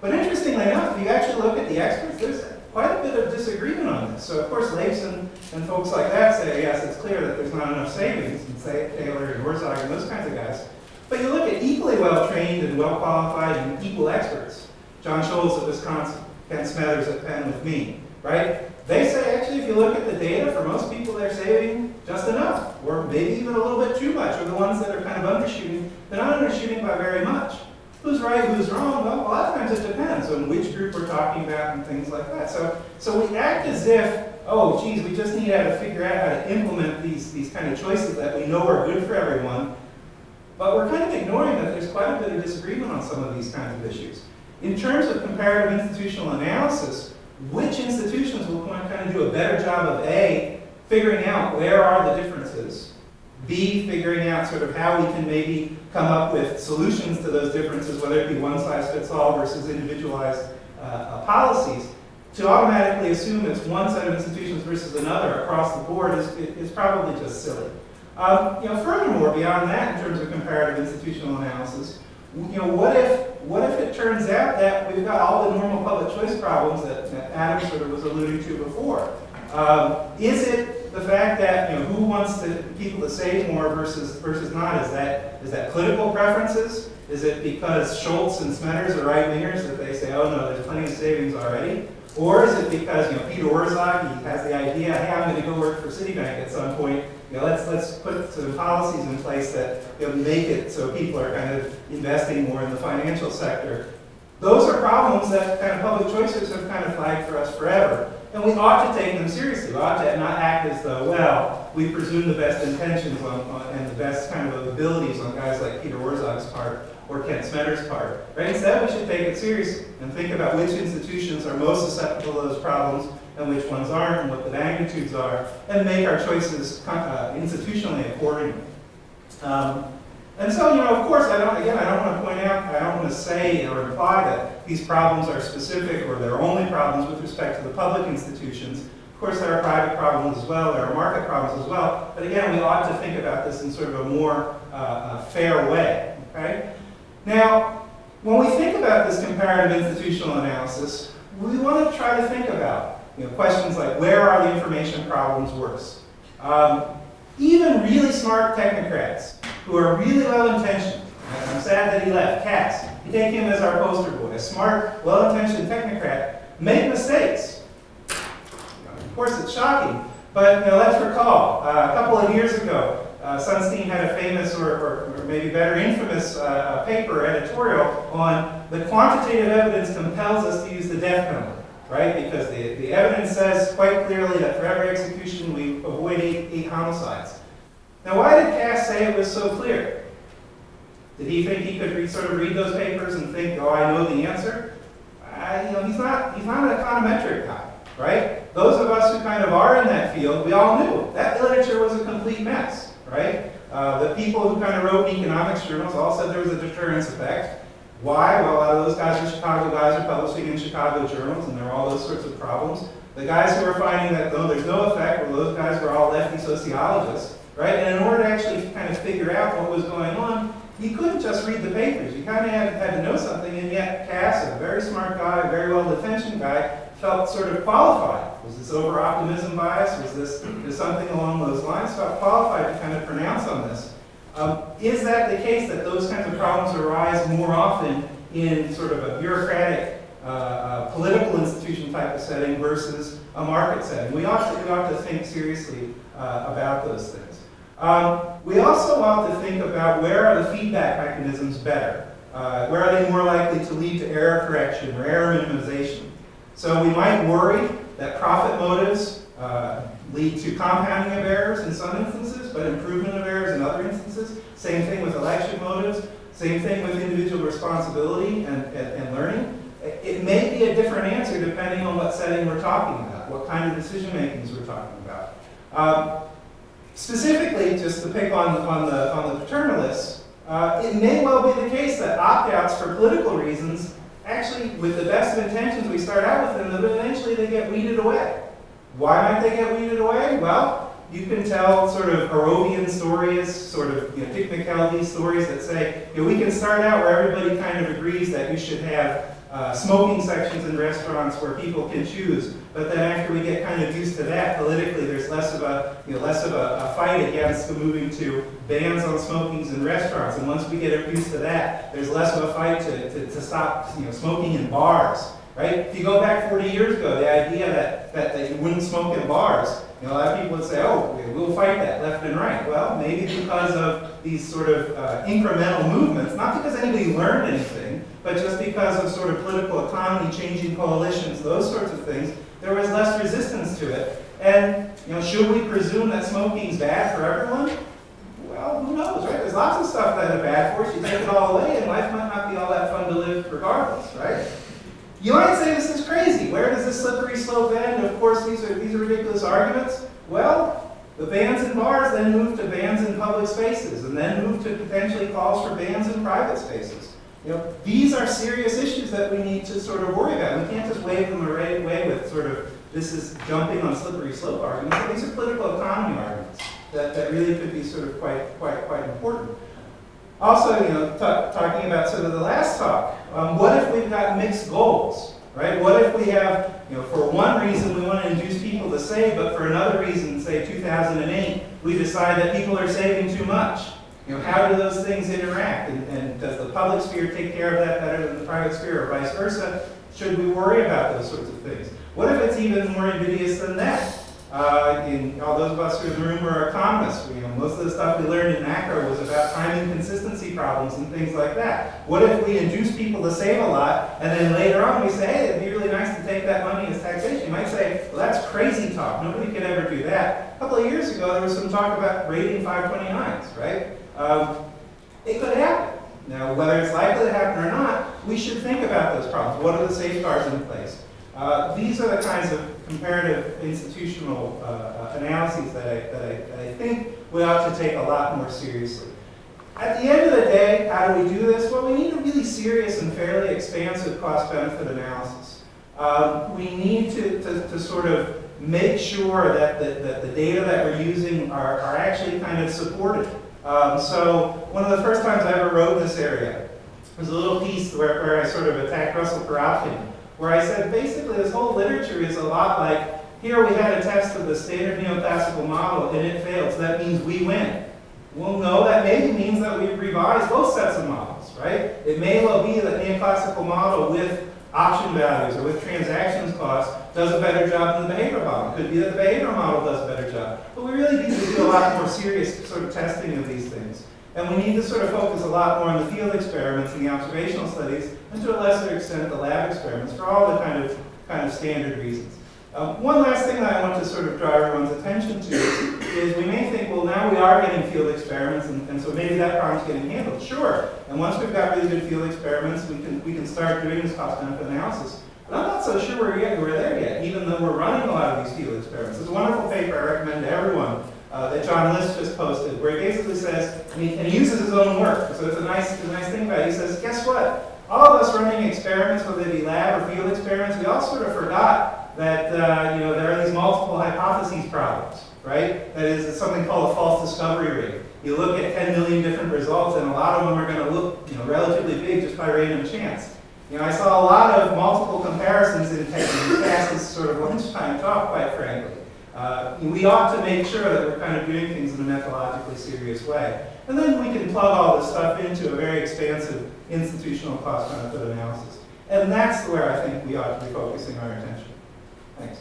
But interestingly enough, if you actually look at the experts, there's quite a bit of disagreement on this. So of course, Laibson and folks like that say, yes, it's clear that there's not enough savings, and say Thaler and Herzog and those kinds of guys. But you look at equally well-trained and well-qualified and equal experts, John Scholz at Wisconsin, Ken Smetters at Penn with me, right? They say actually if you look at the data, for most people they're saving just enough, or maybe even a little bit too much, or the ones that are kind of undershooting, they're not undershooting by very much. Who's right, who's wrong? Well, a lot of times it depends on which group we're talking about and things like that. So, so we act as if, oh, geez, we just need to figure out how to implement these, these kind of choices that we know are good for everyone. But we're kind of ignoring that there's quite a bit of disagreement on some of these kinds of issues. In terms of comparative institutional analysis, which institutions will kind of do a better job of A, figuring out where are the differences, B, figuring out sort of how we can maybe come up with solutions to those differences, whether it be one size fits all versus individualized uh, uh, policies, to automatically assume it's one set of institutions versus another across the board is, is probably just silly. Um, you know, furthermore, beyond that, in terms of comparative institutional analysis, you know, what if what if it turns out that we've got all the normal public choice problems that, that Adam sort of was alluding to before? Um, is it the fact that you know who wants to, people to save more versus versus not? Is that is that political preferences? Is it because Scholz and Smetters are right wingers that they say, oh no, there's plenty of savings already? Or is it because you know Peter Orszag, he has the idea, hey, I'm going to go work for Citibank at some point, you know, let's, let's put some policies in place that you know, make it so people are kind of investing more in the financial sector. Those are problems that kind of public choices have kind of flagged for us forever. And we ought to take them seriously. We ought to not act as though, well, we presume the best intentions on, on, and the best kind of abilities on guys like Peter Orszag's part or Ken Smetters's part. Right? Instead, we should take it seriously and think about which institutions are most susceptible to those problems and which ones aren't, and what the magnitudes are, and make our choices uh, institutionally accordingly. Um, and so, you know, of course, I don't, again, I don't want to point out, I don't want to say or imply that these problems are specific or they're only problems with respect to the public institutions. Of course, there are private problems as well, there are market problems as well, but again, we ought to think about this in sort of a more uh, fair way, okay? Now, when we think about this comparative institutional analysis, we want to try to think about you know, questions like where are the information problems worse? Um, even really smart technocrats who are really well-intentioned, I'm sad that he left, Cass, you take him as our poster boy, a smart, well-intentioned technocrat, make mistakes. of course, it's shocking, but you know, let's recall, uh, a couple of years ago, uh, Sunstein had a famous, or, or, maybe better, infamous uh, paper editorial on the quantitative evidence compels us to use the death penalty right? Because the, the evidence says quite clearly that for every execution we avoid eight, eight homicides. Now why did Cass say it was so clear? Did he think he could sort of read those papers and think, oh, I know the answer? You know, he's not, he's not an econometric guy, right? Those of us who kind of are in that field, we all knew that literature was a complete mess, right? Uh, the people who kind of wrote economics journals all said there was a deterrence effect. Why? Well, a lot of those guys are Chicago guys are publishing in Chicago journals, and there are all those sorts of problems. The guys who were finding that no, there's no effect, well, those guys were all lefty sociologists, right? And in order to actually kind of figure out what was going on, you couldn't just read the papers. You kind of had, had to know something, and yet Cass, a very smart guy, very well-intentioned guy, felt sort of qualified. Was this over-optimism bias? Was this, something along those lines? Felt qualified to kind of pronounce on this. Um, is that the case that those kinds of problems arise more often in sort of a bureaucratic, uh, uh, political institution type of setting versus a market setting? We ought to, we ought to think seriously uh, about those things. Um, we also ought to think about where are the feedback mechanisms better? Uh, where are they more likely to lead to error correction or error minimization? So we might worry that profit motives uh, lead to compounding of errors in some instances, but improvement of errors in other instances. Same thing with election motives. Same thing with individual responsibility and, and, and learning. It may be a different answer depending on what setting we're talking about, what kind of decision makings we're talking about. Um, specifically, just to pick on, on, the, on the paternalists, uh, it may well be the case that opt-outs for political reasons, actually, with the best of intentions, we start out with them, but eventually they get weeded away. Why might they get weeded away? Well, You can tell sort of Arrovian stories, sort of, you know, Dick McKelvey stories that say, you know, we can start out where everybody kind of agrees that you should have uh, smoking sections in restaurants where people can choose. But then after we get kind of used to that politically, there's less of a, you know, less of a, a fight against the moving to bans on smokings in restaurants. And once we get used to that, there's less of a fight to, to, to stop, you know, smoking in bars right? If you go back 40 years ago, the idea that, that, that you wouldn't smoke in bars, you know, a lot of people would say, oh, we'll fight that left and right. Well, maybe because of these sort of uh, incremental movements, not because anybody learned anything, but just because of sort of political economy, changing coalitions, those sorts of things, there was less resistance to it. And, you know, should we presume that smoking is bad for everyone? Well, who knows, right? There's lots of stuff that are bad for us. You take it all away, and life might not be all that fun to live regardless, right? You might say this is crazy. Where does this slippery slope end? Of course, these are, these are ridiculous arguments. Well, the bans in bars then moved to bans in public spaces, and then moved to potentially calls for bans in private spaces. You know, these are serious issues that we need to sort of worry about. We can't just wave them away with sort of this is jumping on slippery slope arguments. These are political economy arguments that, that really could be sort of quite, quite, quite important. Also, you know, talking about sort of the last talk, um, what if we've got mixed goals, right? What if we have, you know, for one reason we want to induce people to save, but for another reason, say 2008, we decide that people are saving too much. You know, how do those things interact? And, and does the public sphere take care of that better than the private sphere or vice versa? Should we worry about those sorts of things? What if it's even more invidious than that? Uh, in, all those of us who in the room are economists. You know, most of the stuff we learned in macro was about timing consistency problems and things like that. What if we induce people to save a lot, and then later on we say, hey, it'd be really nice to take that money as taxation? You might say, well, that's crazy talk. Nobody could ever do that. A couple of years ago, there was some talk about rating 529s, right? Um, it could happen. Now, whether it's likely to happen or not, we should think about those problems. What are the safeguards in place? Uh, these are the kinds of comparative institutional uh, uh, analyses that I, that, I, that I think we ought to take a lot more seriously. At the end of the day, how do we do this? Well, we need a really serious and fairly expansive cost-benefit analysis. Um, we need to, to, to, sort of make sure that the, that the data that we're using are, are actually kind of supported. Um, so one of the first times I ever wrote in this area was a little piece where, where I sort of attacked Russell Korobkin where I said basically this whole literature is a lot like, here we had a test of the standard neoclassical model and it failed, so that means we win. Well, no, that maybe means that we've revised both sets of models, right? It may well be that neoclassical model with option values or with transactions costs does a better job than the behavior model. It could be that the behavior model does a better job. But we really need to do a lot more serious sort of testing of these things. And we need to sort of focus a lot more on the field experiments and the observational studies, and to a lesser extent the lab experiments for all the kind of, kind of standard reasons. Um, one last thing that I want to sort of draw everyone's attention to is we may think, well, now we are getting field experiments, and, and so maybe that problem's getting handled. Sure, and once we've got really good field experiments, we can, we can start doing this cost-benefit analysis. But I'm not so sure we're, yet, we're there yet, even though we're running a lot of these field experiments. There's a wonderful paper I recommend to everyone uh, that John List just posted, where he basically says, and he, and he uses his own work, so it's a nice, a nice thing about it. He says, guess what? All of us running experiments, whether they be lab or field experiments, we all sort of forgot that uh, you know there are these multiple hypotheses problems, right? That is something called a false discovery rate. You look at 10 million different results, and a lot of them are going to look you know relatively big just by random chance. You know, I saw a lot of multiple comparisons in Cass's sort of lunchtime talk, quite frankly. Uh, we ought to make sure that we're kind of doing things in a methodologically serious way. And then we can plug all this stuff into a very expansive institutional cost benefit analysis. And that's where I think we ought to be focusing our attention. Thanks.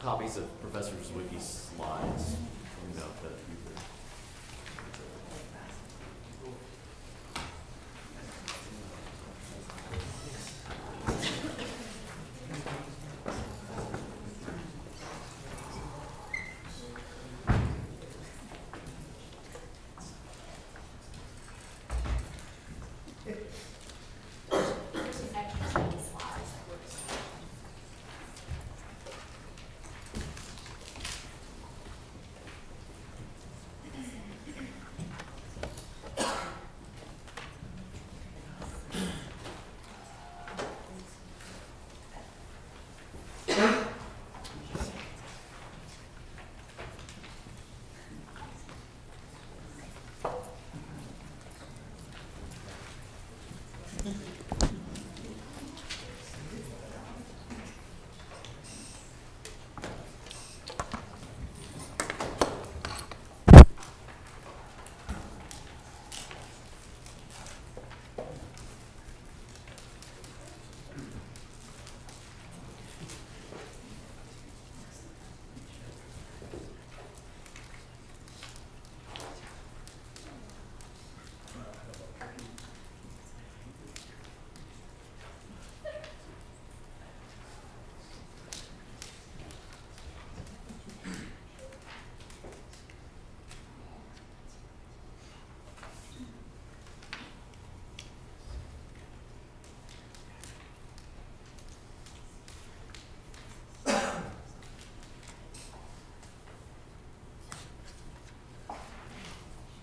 Copies of Professor Zywicki's slides. You know, that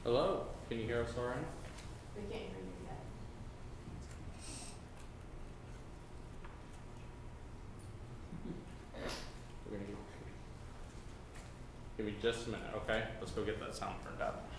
Hello, can you hear us all right? We can't hear you yet. We're gonna give, give me just a minute, okay? Let's go get that sound turned up.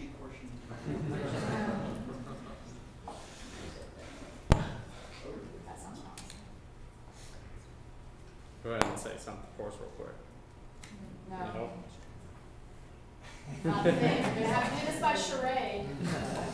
Incorporated a portion. That sounds wrong. Go ahead and say something for us real quick. No. Not a thing. We're gonna have to do this by charade.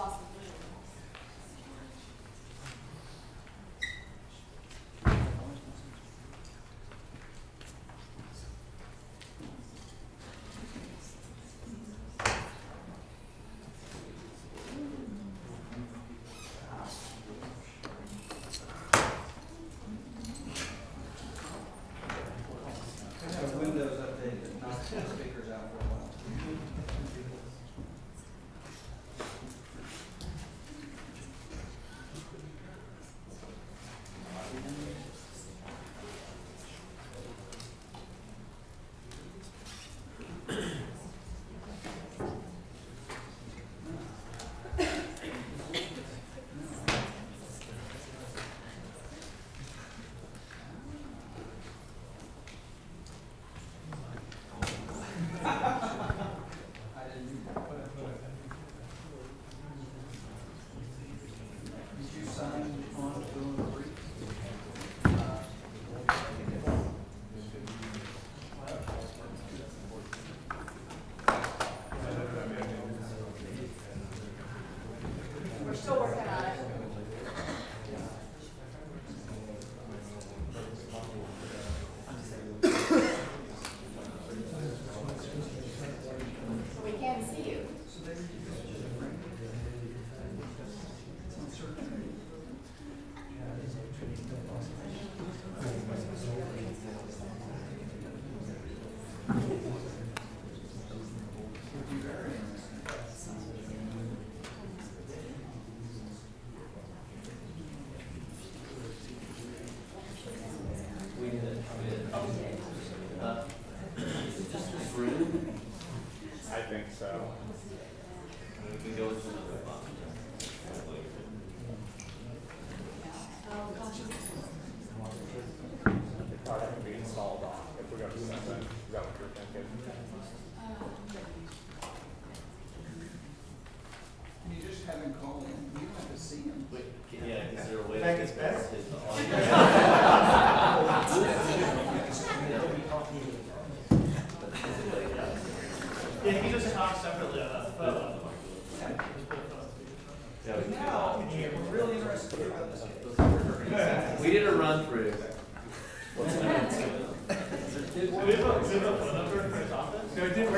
We just lost the visual. I have Windows update that knocks the speakers out for a while. I didn't. Did you sign on doing the brief? We're still working on it. So we can see you. Just this room, I think so. we can go into another box. It probably have to be installed on if we're gonna do something. Is that what you're thinking? Can you just have him call in? You don't have to see him. Wait, can- yeah, is there a way? Back to is best. his audio? If you just talk separately on that phone. Yeah, we- Now, we're really interested to hear about this case. We did a run through. What's happening? Do we have a, do we have a phone number for his office? No, it didn't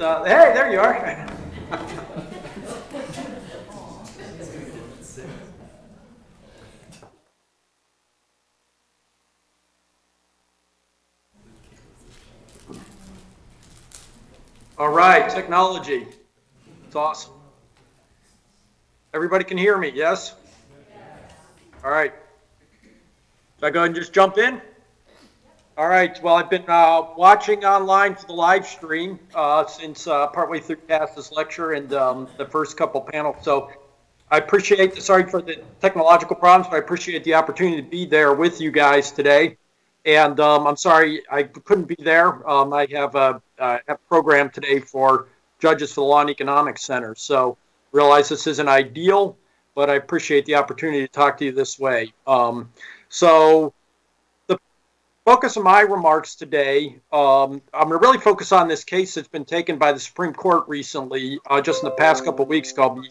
uh, hey, there you are. All right, technology. It's awesome. Everybody can hear me, yes? All right. Should I go ahead and just jump in? All right, well, I've been uh, watching online for the live stream uh, since uh, partway through Cass's lecture and um, the first couple panels. So I appreciate, the, sorry for the technological problems, but I appreciate the opportunity to be there with you guys today. And um, I'm sorry I couldn't be there. Um, I have a, have a program today for judges for the Law and Economics Center. So realize this isn't ideal, but I appreciate the opportunity to talk to you this way. Um, so focus of my remarks today, um, I'm going to really focus on this case that's been taken by the Supreme Court recently, uh, just in the past couple of weeks, called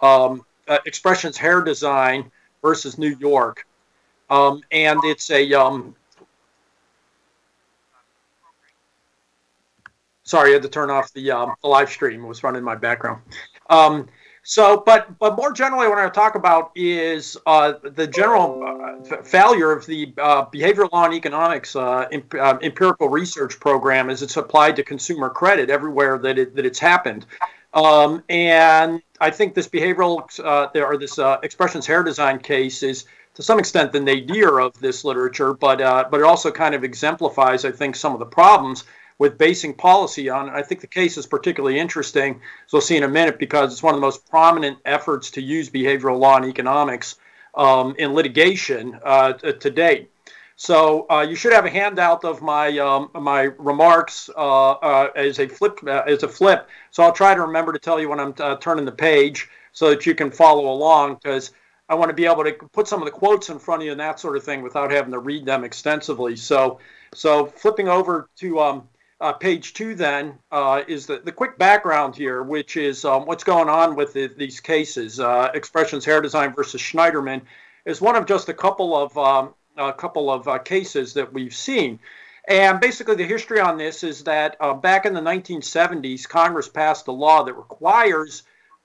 um, uh, Expressions Hair Design versus New York. Um, and it's a um, sorry, I had to turn off the, um, the live stream. It was running in my background. So, but but more generally, what I want to talk about is uh, the general uh, failure of the uh, behavioral law and economics uh, imp- uh, empirical research program as it's applied to consumer credit everywhere that it, that it's happened. Um, and I think this behavioral uh, or this expressions hair design case is to some extent the nadir of this literature, but but it also kind of exemplifies, I think, some of the problems with basing policy on. I think the case is particularly interesting, as we'll see in a minute, because it's one of the most prominent efforts to use behavioral law and economics um, in litigation uh, to date. So uh, you should have a handout of my um, my remarks uh, uh as a flip uh, as a flip. So I'll try to remember to tell you when I'm uh, turning the page so that you can follow along because I want to be able to put some of the quotes in front of you and that sort of thing without having to read them extensively. So so flipping over to um, uh, page two then uh, is the, the quick background here, which is um, what's going on with the, these cases. Uh, Expressions Hair Design versus Schneiderman is one of just a couple of um, a couple of uh, cases that we've seen. And basically, the history on this is that uh, back in the 1970s, Congress passed a law that requires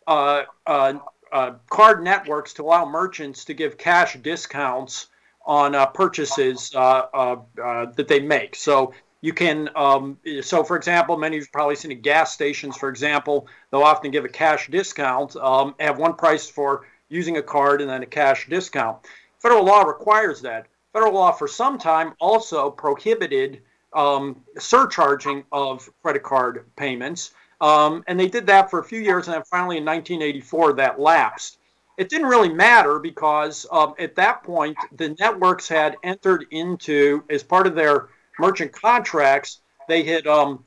uh, card networks to allow merchants to give cash discounts on purchases that they make. So you can, um, so for example, many of you've probably seen at gas stations, for example, they'll often give a cash discount, um, have one price for using a card and then a cash discount. Federal law requires that. Federal law for some time also prohibited um, surcharging of credit card payments. Um, and they did that for a few years, and then finally in 1984 that lapsed. It didn't really matter because um, at that point the networks had entered into, as part of their merchant contracts, they had, um,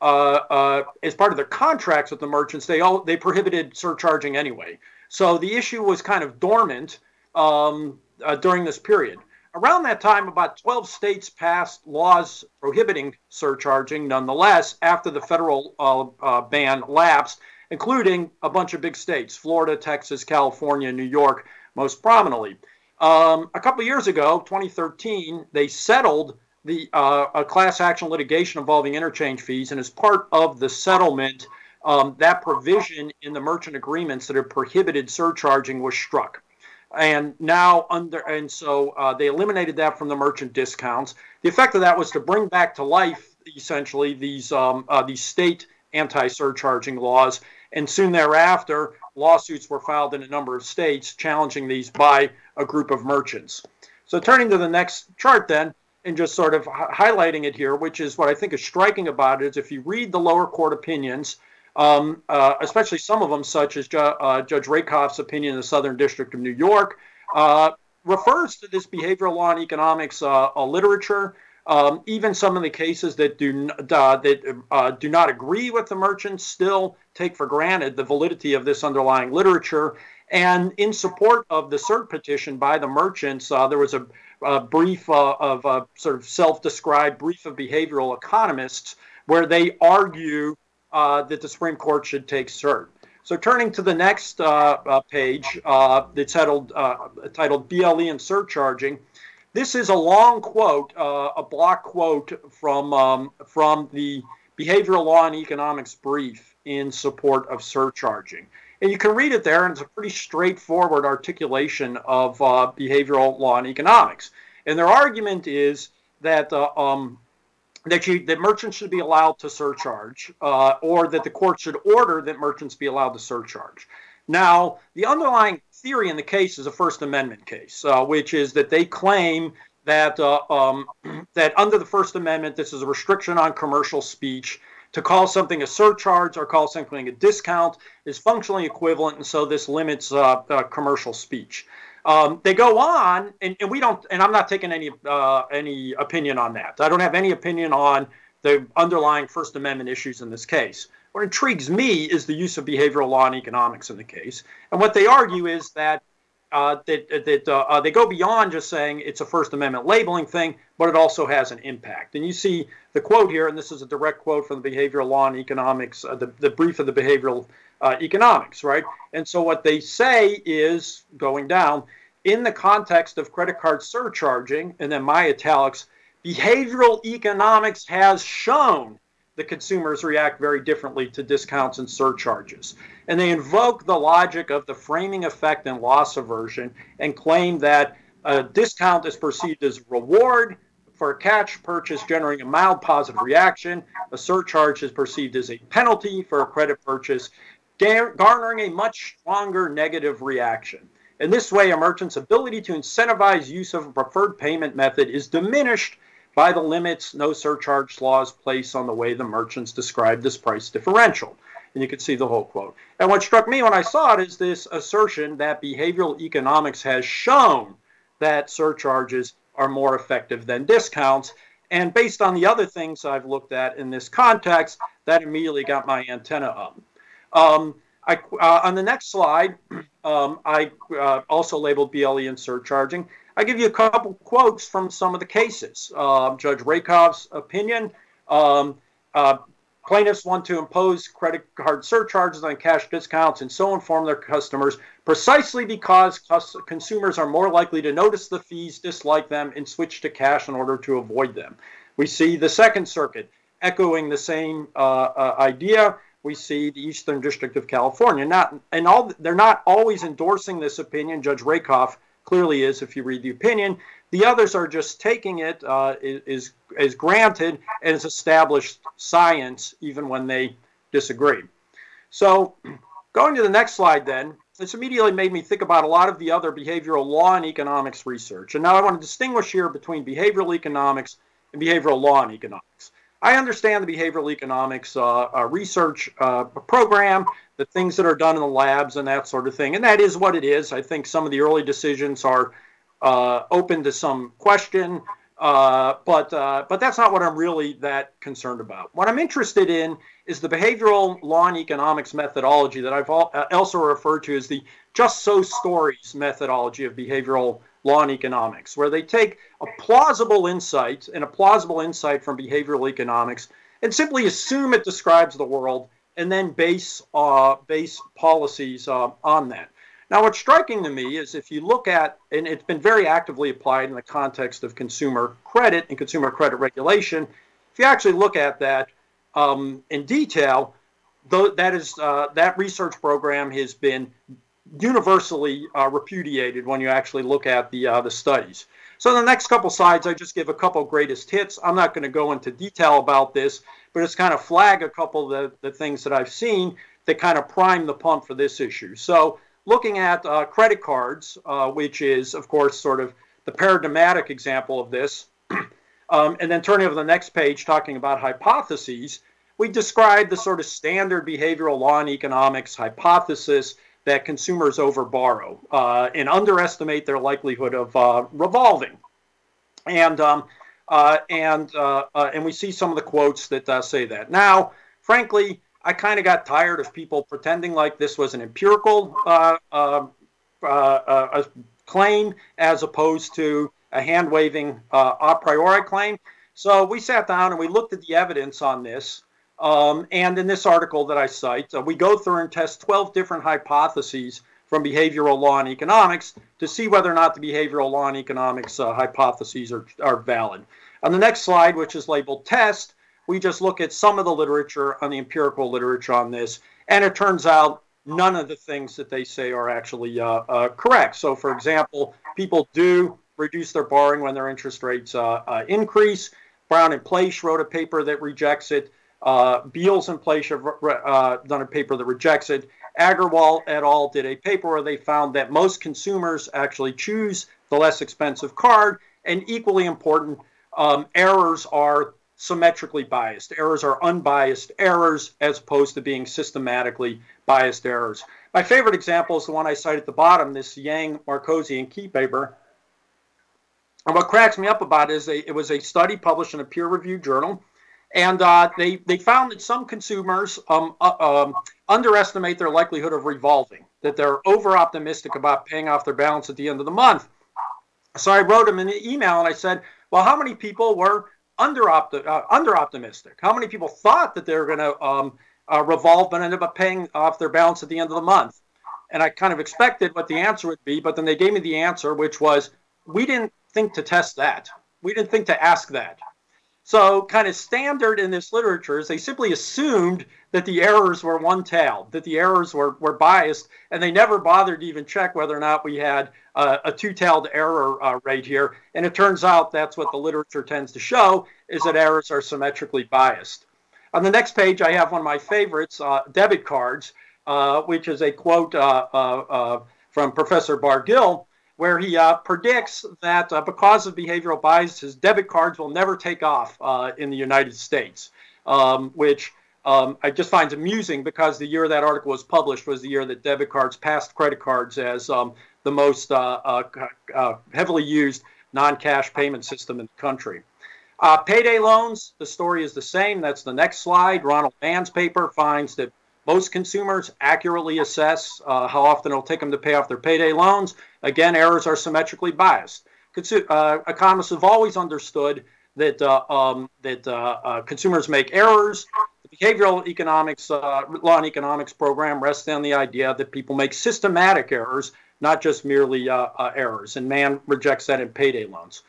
uh, uh, as part of their contracts with the merchants, they all they prohibited surcharging anyway. So the issue was kind of dormant um, uh, during this period. Around that time, about 12 states passed laws prohibiting surcharging, nonetheless, after the federal uh, uh, ban lapsed, including a bunch of big states Florida, Texas, California, New York, most prominently. Um, a couple years ago, 2013, they settled the uh, a class action litigation involving interchange fees, and as part of the settlement, um, that provision in the merchant agreements that had prohibited surcharging was struck and now under and so uh, they eliminated that from the merchant discounts. The effect of that was to bring back to life essentially these um, uh, these state anti-surcharging laws, and soon thereafter lawsuits were filed in a number of states challenging these by a group of merchants. So turning to the next chart then, and just sort of highlighting it here, which is what I think is striking about it is if you read the lower court opinions um, uh, especially some of them, such as Ju- uh, Judge Rakoff's opinion in the Southern District of New York, uh, refers to this behavioral law and economics uh, uh, literature. Um, even some of the cases that do uh, that do not agree with the merchants still take for granted the validity of this underlying literature. And in support of the cert petition by the merchants, there was a, a brief of a sort of self-described brief of behavioral economists where they argue uh, that the Supreme Court should take cert. So turning to the next uh, uh, page, uh, it's titled, uh, titled BLE and surcharging. This is a long quote, uh, a block quote from, um, from the Behavioral Law and Economics brief in support of surcharging. And you can read it there, and it's a pretty straightforward articulation of behavioral law and economics. And their argument is that um, that you that merchants should be allowed to surcharge, uh, or that the court should order that merchants be allowed to surcharge. Now, the underlying theory in the case is a First Amendment case, uh, which is that they claim that uh, um, that under the First Amendment, this is a restriction on commercial speech. To call something a surcharge or call something a discount is functionally equivalent, and so this limits uh, uh, commercial speech. Um, they go on, and, and, we don't, and I'm not taking any uh, any opinion on that. I don't have any opinion on the underlying First Amendment issues in this case. What intrigues me is the use of behavioral law and economics in the case, and what they argue is that uh, that, that uh, uh, they go beyond just saying it's a First Amendment labeling thing, but it also has an impact. And you see the quote here, and this is a direct quote from the Behavioral Law and Economics, uh, the, the brief of the Behavioral uh, Economics, right? And so what they say is going down in the context of credit card surcharging, and then my italics, behavioral economics has shown the consumers react very differently to discounts and surcharges. And they invoke the logic of the framing effect and loss aversion and claim that a discount is perceived as a reward for a cash purchase generating a mild positive reaction. A surcharge is perceived as a penalty for a credit purchase, garnering a much stronger negative reaction. In this way, a merchant's ability to incentivize use of a preferred payment method is diminished by the limits no surcharge laws place on the way the merchants describe this price differential. And you can see the whole quote. And what struck me when I saw it is this assertion that behavioral economics has shown that surcharges are more effective than discounts. And based on the other things I've looked at in this context, that immediately got my antenna up. Um, I, uh, on the next slide, um, I uh, also labeled BLE and surcharging. I give you a couple quotes from some of the cases. Uh, Judge Rakoff's opinion. Um, uh, plaintiffs want to impose credit card surcharges on cash discounts and so inform their customers precisely because consumers are more likely to notice the fees, dislike them, and switch to cash in order to avoid them. We see the Second Circuit echoing the same uh, uh, idea we see the Eastern District of California. Not and all they're not always endorsing this opinion. Judge Rakoff clearly is if you read the opinion. The others are just taking it uh, is is granted and is established science even when they disagree. So, going to the next slide, then this immediately made me think about a lot of the other behavioral law and economics research. And now I want to distinguish here between behavioral economics and behavioral law and economics. I understand the behavioral economics uh, uh, research uh, program, the things that are done in the labs and that sort of thing. And that is what it is. I think some of the early decisions are uh, open to some question, uh, but, uh, but that's not what I'm really that concerned about. What I'm interested in is the behavioral law and economics methodology that I've also referred to as the just so stories methodology of behavioral law and economics, where they take a plausible insight and a plausible insight from behavioral economics and simply assume it describes the world and then base uh, base policies uh, on that. Now, what's striking to me is if you look at, and it's been very actively applied in the context of consumer credit and consumer credit regulation, if you actually look at that um, in detail, though that is uh, that research program has been universally uh, repudiated when you actually look at the uh, the studies. So in the next couple slides, I just give a couple greatest hits. I'm not going to go into detail about this, but it's kind of flag a couple of the, the things that I've seen that kind of prime the pump for this issue. So looking at uh, credit cards, uh, which is, of course, sort of the paradigmatic example of this, um, and then turning over the next page talking about hypotheses, we describe the sort of standard behavioral law and economics hypothesis that consumers overborrow uh, and underestimate their likelihood of uh, revolving. And um, uh, and uh, uh, and we see some of the quotes that uh, say that. Now, frankly, I kind of got tired of people pretending like this was an empirical claim as opposed to a hand waving a priori claim. So we sat down and we looked at the evidence on this. Um, and in this article that I cite, uh, we go through and test 12 different hypotheses from behavioral law and economics to see whether or not the behavioral law and economics uh, hypotheses are, are valid. On the next slide, which is labeled test, we just look at some of the literature on the empirical literature on this, and it turns out none of the things that they say are actually uh, uh correct. So, for example, people do reduce their borrowing when their interest rates uh, uh, increase. Brown and Plaish wrote a paper that rejects it. Uh, Beals and Plaish have uh, done a paper that rejects it. Agarwal et al. did a paper where they found that most consumers actually choose the less expensive card, and equally important, um, errors are symmetrically biased. Errors are unbiased errors as opposed to being systematically biased errors. My favorite example is the one I cite at the bottom, this Yang, Markoczy, and Key paper. And what cracks me up about it is a, it was a study published in a peer-reviewed journal and uh, they, they found that some consumers um, uh, um, underestimate their likelihood of revolving, that they're over optimistic about paying off their balance at the end of the month. So I wrote them an email and I said, well, how many people were under, opti- uh, under optimistic? How many people thought that they were going to um, uh, revolve but ended up paying off their balance at the end of the month? And I kind of expected what the answer would be, but then they gave me the answer, which was, we didn't think to test that. We didn't think to ask that. So, kind of standard in this literature is they simply assumed that the errors were one tailed, that the errors were, were biased, and they never bothered to even check whether or not we had uh, a two tailed error uh, rate here. And it turns out that's what the literature tends to show is that errors are symmetrically biased. On the next page, I have one of my favorites, uh, debit cards, uh, which is a quote uh, uh, from Professor Bar-Gill where he uh, predicts that uh, because of behavioral biases, debit cards will never take off uh, in the United States, um, which um, I just find it amusing because the year that article was published was the year that debit cards passed credit cards as um, the most uh, uh, uh, heavily used non-cash payment system in the country. payday loans, the story is the same. That's the next slide. Ronald Mann's paper finds that most consumers accurately assess uh, how often it'll take them to pay off their payday loans. Again, errors are symmetrically biased. Consu- uh, economists have always understood that uh, um, that uh, uh, consumers make errors. The behavioral economics uh, law and economics program rests on the idea that people make systematic errors, not just merely errors. And Mann rejects that in payday loans.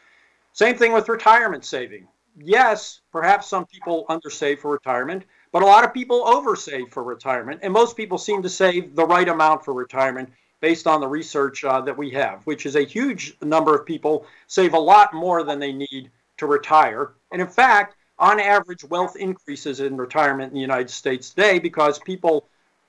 Same thing with retirement saving. Yes, perhaps some people undersave for retirement but a lot of people oversave for retirement, and most people seem to save the right amount for retirement, based on the research uh, that we have, which is a huge number of people save a lot more than they need to retire. And in fact, on average, wealth increases in retirement in the United States today because people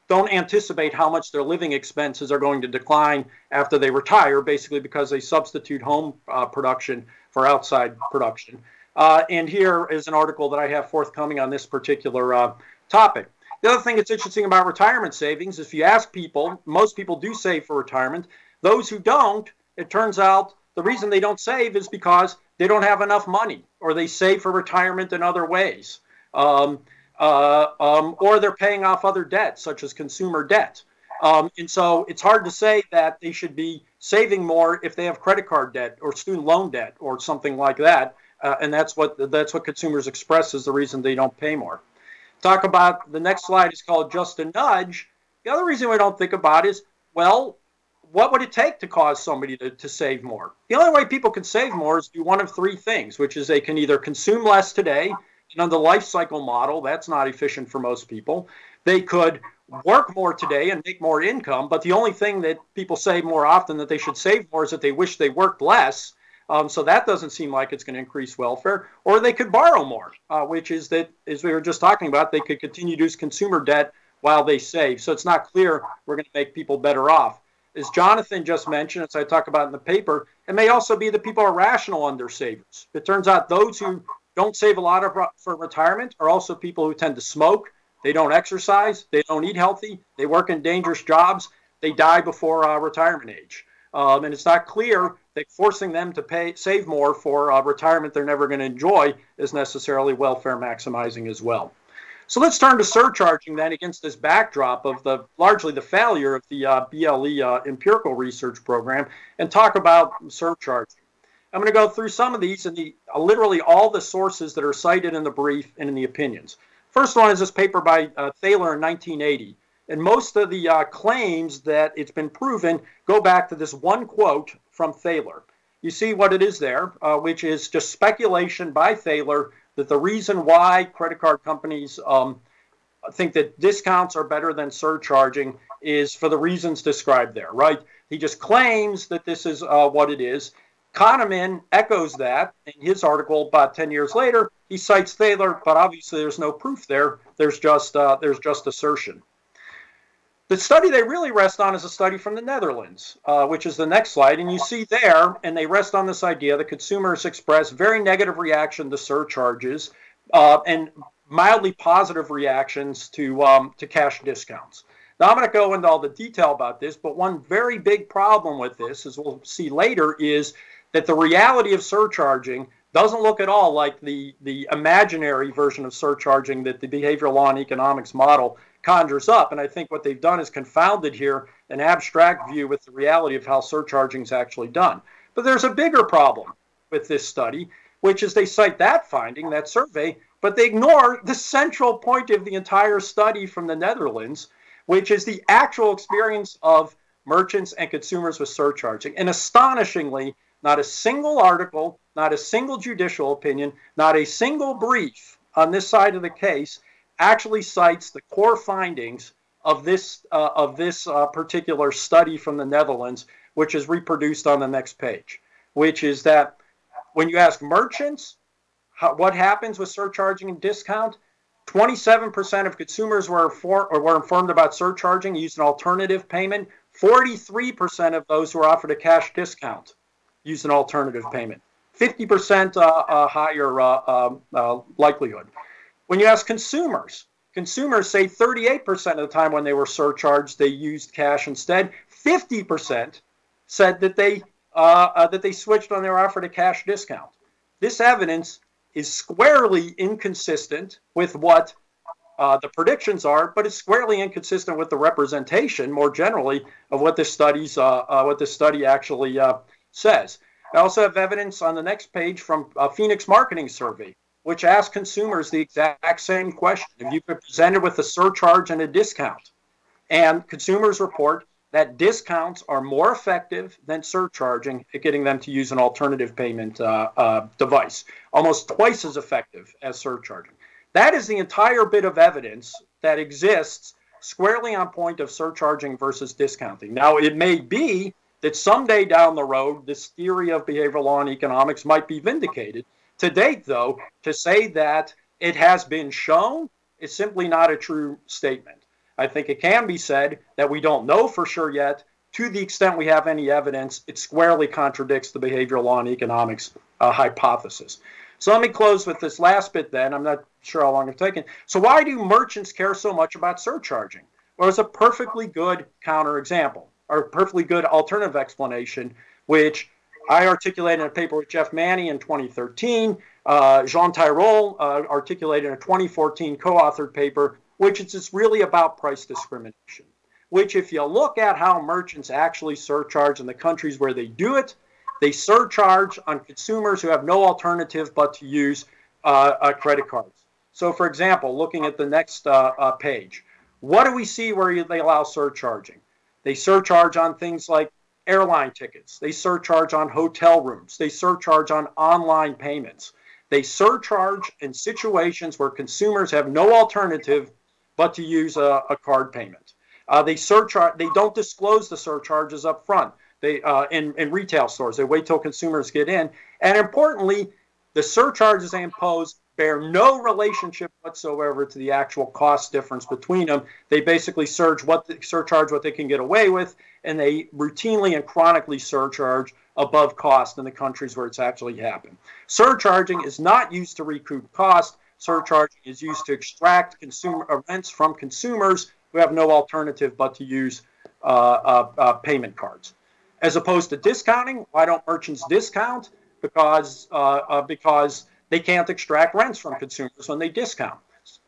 don't anticipate how much their living expenses are going to decline after they retire, basically because they substitute home uh, production for outside production. Uh, and here is an article that I have forthcoming on this particular uh, topic. The other thing that's interesting about retirement savings, if you ask people, most people do save for retirement. Those who don't, it turns out the reason they don't save is because they don't have enough money or they save for retirement in other ways. Um, uh, um, or they're paying off other debts, such as consumer debt. Um, and so it's hard to say that they should be saving more if they have credit card debt or student loan debt or something like that. Uh, and that's what that's what consumers express as the reason they don't pay more. Talk about the next slide is called just a nudge. The other reason we don't think about is well, what would it take to cause somebody to, to save more? The only way people can save more is do one of three things, which is they can either consume less today and on the life cycle model, that's not efficient for most people. They could work more today and make more income, but the only thing that people say more often that they should save more is that they wish they worked less. Um, so that doesn't seem like it's going to increase welfare. Or they could borrow more, uh, which is that, as we were just talking about, they could continue to use consumer debt while they save. So it's not clear we're going to make people better off. As Jonathan just mentioned, as I talk about in the paper, it may also be that people are rational under savers. It turns out those who don't save a lot of, for retirement are also people who tend to smoke. They don't exercise. They don't eat healthy. They work in dangerous jobs. They die before uh, retirement age. Um, and it's not clear that forcing them to pay save more for uh, retirement they're never going to enjoy is necessarily welfare maximizing as well. So let's turn to surcharging then against this backdrop of the largely the failure of the uh, BLE uh, empirical research program and talk about surcharging. I'm going to go through some of these and the, uh, literally all the sources that are cited in the brief and in the opinions. First one is this paper by uh, Thaler in 1980. And most of the uh, claims that it's been proven go back to this one quote from Thaler. You see what it is there, uh, which is just speculation by Thaler that the reason why credit card companies um, think that discounts are better than surcharging is for the reasons described there, right? He just claims that this is uh, what it is. Kahneman echoes that in his article about 10 years later. He cites Thaler, but obviously there's no proof there. There's just, uh, there's just assertion. The study they really rest on is a study from the Netherlands, uh, which is the next slide. And you see there, and they rest on this idea that consumers express very negative reaction to surcharges uh, and mildly positive reactions to, um, to cash discounts. Now, I'm going to go into all the detail about this, but one very big problem with this, as we'll see later, is that the reality of surcharging doesn't look at all like the, the imaginary version of surcharging that the behavioral law and economics model conjures up. And I think what they've done is confounded here an abstract view with the reality of how surcharging is actually done. But there's a bigger problem with this study, which is they cite that finding, that survey, but they ignore the central point of the entire study from the Netherlands, which is the actual experience of merchants and consumers with surcharging. And astonishingly, not a single article, not a single judicial opinion, not a single brief on this side of the case actually cites the core findings of this uh, of this uh, particular study from the Netherlands, which is reproduced on the next page, which is that when you ask merchants how, what happens with surcharging and discount, 27% of consumers were, for, were informed about surcharging, used an alternative payment. 43% of those who were offered a cash discount use an alternative payment. 50% uh, uh, higher uh, um, uh, likelihood. When you ask consumers, consumers say 38% of the time when they were surcharged, they used cash instead. 50% said that they uh, that they switched on their offer to cash discount. This evidence is squarely inconsistent with what uh, the predictions are, but it's squarely inconsistent with the representation, more generally, of what this studies uh, uh, what this study actually says. I also have evidence on the next page from a Phoenix Marketing Survey, which asks consumers the exact same question. If you've been presented with a surcharge and a discount, and consumers report that discounts are more effective than surcharging at getting them to use an alternative payment uh, uh, device, almost twice as effective as surcharging. That is the entire bit of evidence that exists squarely on point of surcharging versus discounting. Now, it may be that someday down the road, this theory of behavioral law and economics might be vindicated. To date, though, to say that it has been shown is simply not a true statement. I think it can be said that we don't know for sure yet. To the extent we have any evidence, it squarely contradicts the behavioral law and economics uh, hypothesis. So let me close with this last bit then. I'm not sure how long I've taken. So why do merchants care so much about surcharging? Well, it's a perfectly good counterexample or perfectly good alternative explanation, which I articulated in a paper with Geoff Manne in 2013. Uh, Jean Tirole uh, articulated in a 2014 co-authored paper, which is really about price discrimination. Which, if you look at how merchants actually surcharge in the countries where they do it, they surcharge on consumers who have no alternative but to use uh, uh, credit cards. So, for example, looking at the next uh, uh page, what do we see where they allow surcharging? They surcharge on things like airline tickets. They surcharge on hotel rooms. They surcharge on online payments. They surcharge in situations where consumers have no alternative but to use a, a card payment. Uh, they surcharge. They don't disclose the surcharges up front. They uh, in in retail stores. They wait till consumers get in. And importantly, the surcharges they impose bear no relationship whatsoever to the actual cost difference between them. They basically surge what the, surcharge what they can get away with, and they routinely and chronically surcharge above cost in the countries where it's actually happened. Surcharging is not used to recoup cost. Surcharging is used to extract consumer uh, rents from consumers who have no alternative but to use uh, uh, uh, payment cards. As opposed to discounting, why don't merchants discount? Because uh, uh, because they can't extract rents from consumers when they discount.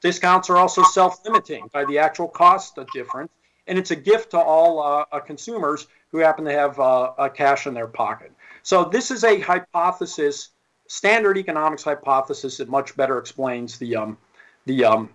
Discounts are also self-limiting by the actual cost difference, and it's a gift to all uh, uh, consumers who happen to have uh, cash in their pocket. So this is a hypothesis, standard economics hypothesis that much better explains the um, the um,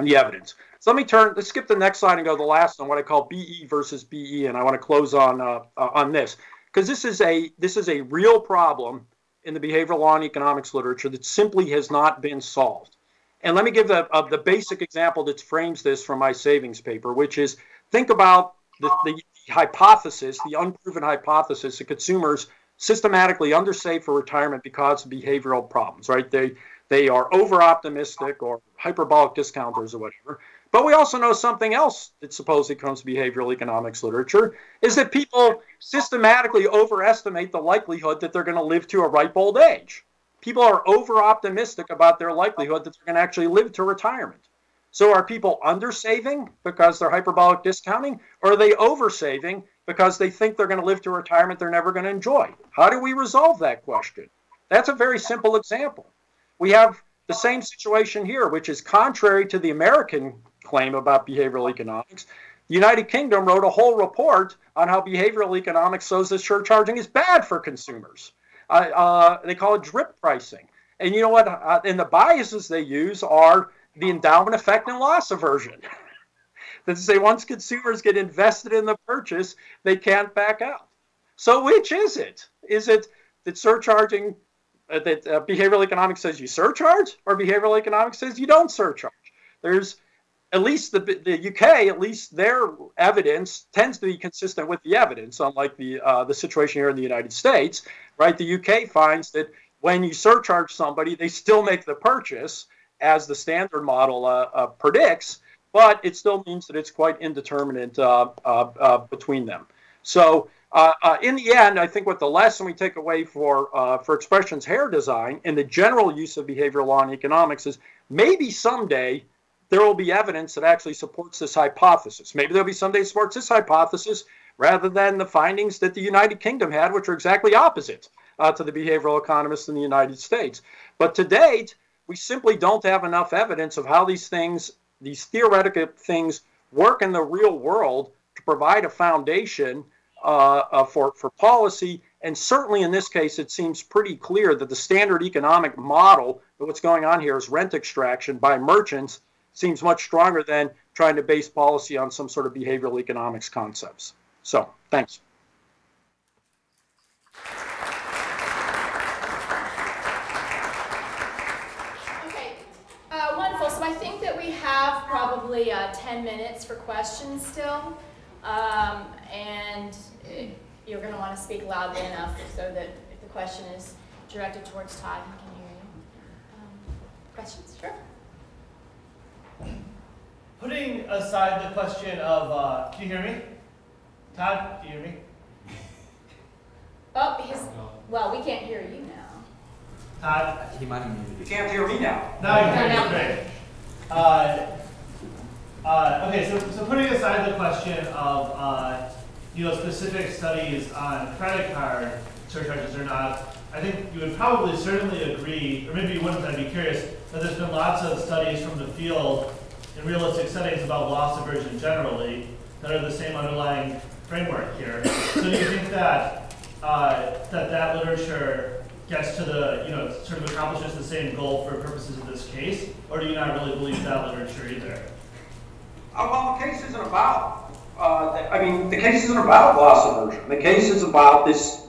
the evidence. So let me turn. Let's skip the next slide and go to the last one, what I call BE versus BE, and I want to close on uh, uh, on this because this is a this is a real problem in the behavioral law and economics literature that simply has not been solved. And let me give the, uh, the basic example that frames this from my savings paper, which is think about the, the hypothesis, the unproven hypothesis that consumers systematically undersave for retirement because of behavioral problems, right? They they are over optimistic or hyperbolic discounters or whatever. But we also know something else that supposedly comes to behavioral economics literature is that people systematically overestimate the likelihood that they're going to live to a ripe old age. People are over optimistic about their likelihood that they're going to actually live to retirement. So are people undersaving because they're hyperbolic discounting, or are they oversaving because they think they're going to live to retirement they're never going to enjoy? How do we resolve that question? That's a very simple example. We have the same situation here, which is contrary to the American claim about behavioral economics. The United Kingdom wrote a whole report on how behavioral economics shows that surcharging is bad for consumers. Uh, uh, they call it drip pricing. And you know what? Uh, and the biases they use are the endowment effect and loss aversion. that say once consumers get invested in the purchase, they can't back out. So which is it? Is it that surcharging, uh, that uh, behavioral economics says you surcharge, or behavioral economics says you don't surcharge? There's at least the, the UK, at least their evidence tends to be consistent with the evidence, unlike the uh, the situation here in the United States, right? The UK finds that when you surcharge somebody, they still make the purchase as the standard model uh, uh, predicts, but it still means that it's quite indeterminate uh, uh, uh, between them. So. in the end, I think what the lesson we take away for for Expressions Hair Design and the general use of behavioral law and economics is maybe someday there will be evidence that actually supports this hypothesis. Maybe there'll be someday supports this hypothesis rather than the findings that the United Kingdom had, which are exactly opposite uh, to the behavioral economists in the United States. But to date, we simply don't have enough evidence of how these things, these theoretical things, work in the real world to provide a foundation uh, uh, for, for policy. And certainly in this case, it seems pretty clear that the standard economic model, that what's going on here is rent extraction by merchants seems much stronger than trying to base policy on some sort of behavioral economics concepts. So, thanks. Okay, uh, wonderful. So I think that we have probably uh, 10 minutes for questions still. Um, and uh, you're going to want to speak loudly enough so that if the question is directed towards Todd, he can hear you. Um, questions? Sure. Putting aside the question of, uh, can you hear me? Todd, do you hear me? Oh, his, well, we can't hear you now. Todd? He might have muted You can't hear me now. Now you can No, hear me, great. Uh, uh, okay, so, so putting aside the question of, uh, you know, specific studies on credit card surcharges or not, I think you would probably certainly agree, or maybe you wouldn't, I'd be curious, that there's been lots of studies from the field in realistic settings about loss aversion generally that are the same underlying framework here. So do you think that, uh, that that literature gets to the, you know, sort of accomplishes the same goal for purposes of this case? Or do you not really believe that literature either? Uh, well, the case isn't about, uh, I mean, the case isn't about loss aversion. The case is about this,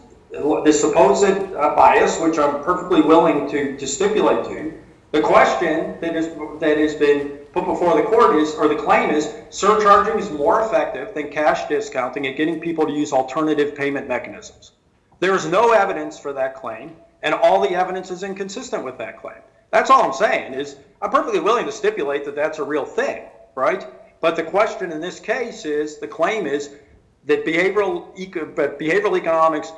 this supposed uh, bias, which I'm perfectly willing to, to stipulate to. The question that is, that has been put before the court is, or the claim is, surcharging is more effective than cash discounting at getting people to use alternative payment mechanisms. There is no evidence for that claim, and all the evidence is inconsistent with that claim. That's all I'm saying is I'm perfectly willing to stipulate that that's a real thing, right? But the question in this case is the claim is that behavioral eco, but behavioral economics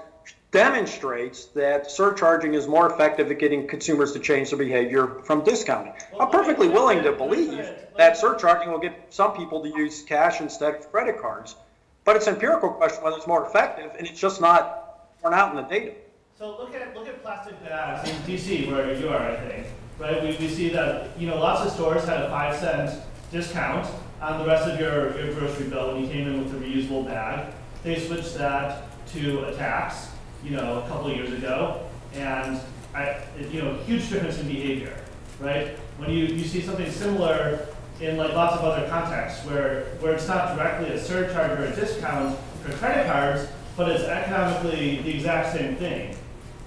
demonstrates that surcharging is more effective at getting consumers to change their behavior from discounting. I'm perfectly willing to believe that surcharging will get some people to use cash instead of credit cards, but it's an empirical question whether it's more effective, and it's just not borne out in the data. So look at look at plastic bags in DC where you are, I think. Right? We, we see that you know lots of stores had a five cent discount on the rest of your, your grocery bill when you came in with a reusable bag. They switched that to a tax, you know, a couple years ago, and I, you know, huge difference in behavior, right? When you, you see something similar in like lots of other contexts where where it's not directly a surcharge or a discount for credit cards, but it's economically the exact same thing.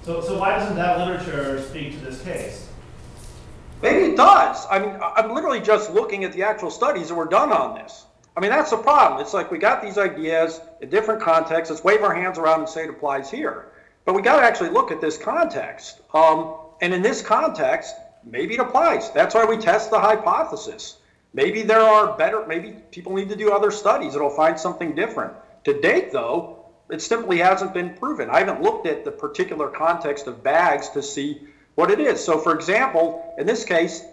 So, so why doesn't that literature speak to this case? Maybe it does. I mean, I'm literally just looking at the actual studies that were done on this. I mean, that's the problem. It's like we got these ideas in different contexts. Let's wave our hands around and say it applies here. But we got to actually look at this context. Um, and in this context, maybe it applies. That's why we test the hypothesis. Maybe there are better, maybe people need to do other studies that'll find something different. To date, though, it simply hasn't been proven. I haven't looked at the particular context of bags to see what it is. So, for example, in this case,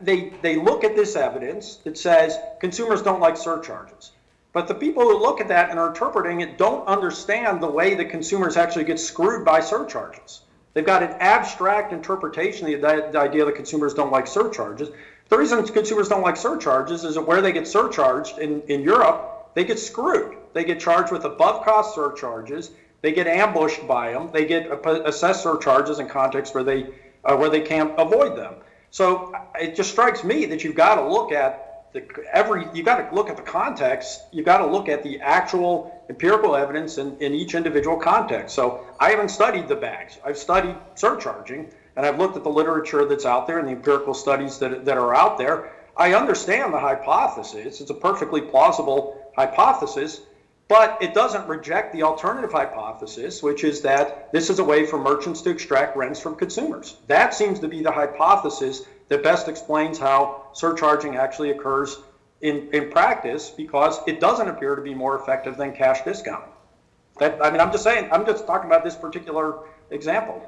they, they look at this evidence that says consumers don't like surcharges. But the people who look at that and are interpreting it don't understand the way that consumers actually get screwed by surcharges. They've got an abstract interpretation of the, the idea that consumers don't like surcharges. The reason consumers don't like surcharges is that where they get surcharged in, in Europe, they get screwed. They get charged with above cost surcharges. They get ambushed by them. They get assessed surcharges in contexts where they, uh, where they can't avoid them. So it just strikes me that you've got to look at the every you got to look at the context. You've got to look at the actual empirical evidence in, in each individual context. So I haven't studied the bags. I've studied surcharging, and I've looked at the literature that's out there and the empirical studies that, that are out there. I understand the hypothesis. It's a perfectly plausible hypothesis, but it doesn't reject the alternative hypothesis, which is that this is a way for merchants to extract rents from consumers. That seems to be the hypothesis that best explains how surcharging actually occurs in, in practice because it doesn't appear to be more effective than cash discounting. That, I mean, I'm just saying, I'm just talking about this particular example.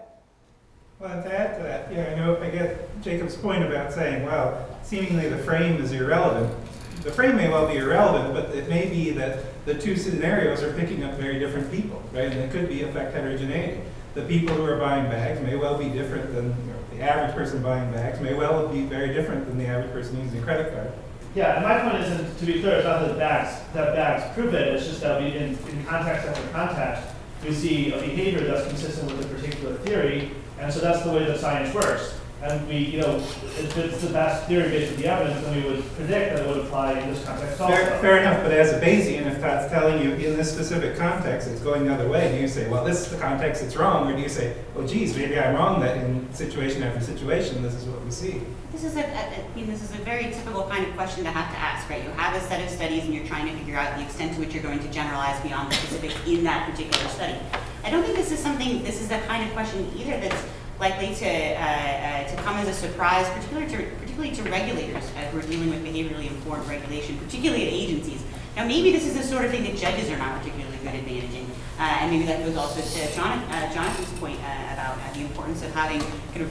Well, to add to that, yeah, I know I get Jacob's point about saying, well, seemingly the frame is irrelevant. The frame may well be irrelevant, but it may be that the two scenarios are picking up very different people, right? And it could be affect heterogeneity. The people who are buying bags may well be different than you know, the average person buying bags, may well be very different than the average person using a credit card. Yeah, and my point is, to be clear, it's not that bags that bags prove it. It's just that we, in, in context after context, we see a behavior that's consistent with a particular theory, and so that's the way that science works. And we, you know, if it's the best theory based on the evidence, then we would predict that it would apply in this context also. Fair, fair enough, but as a Bayesian, if that's telling you in this specific context it's going the other way, do you say, well, this is the context it's wrong, or do you say, well, geez, maybe I'm wrong that in situation after situation, this is what we see? This is a, a, a- I mean, this is a very typical kind of question to have to ask, right? You have a set of studies and you're trying to figure out the extent to which you're going to generalize beyond the specific in that particular study. I don't think this is something, this is the kind of question either that's likely to, uh, uh, to come as a surprise, particularly to, particularly to regulators uh, who are dealing with behaviorally informed regulation, particularly at agencies. Now, maybe this is the sort of thing that judges are not particularly good at managing, uh, and maybe that goes also to Jonathan, Jonathan's point about the importance of having kind of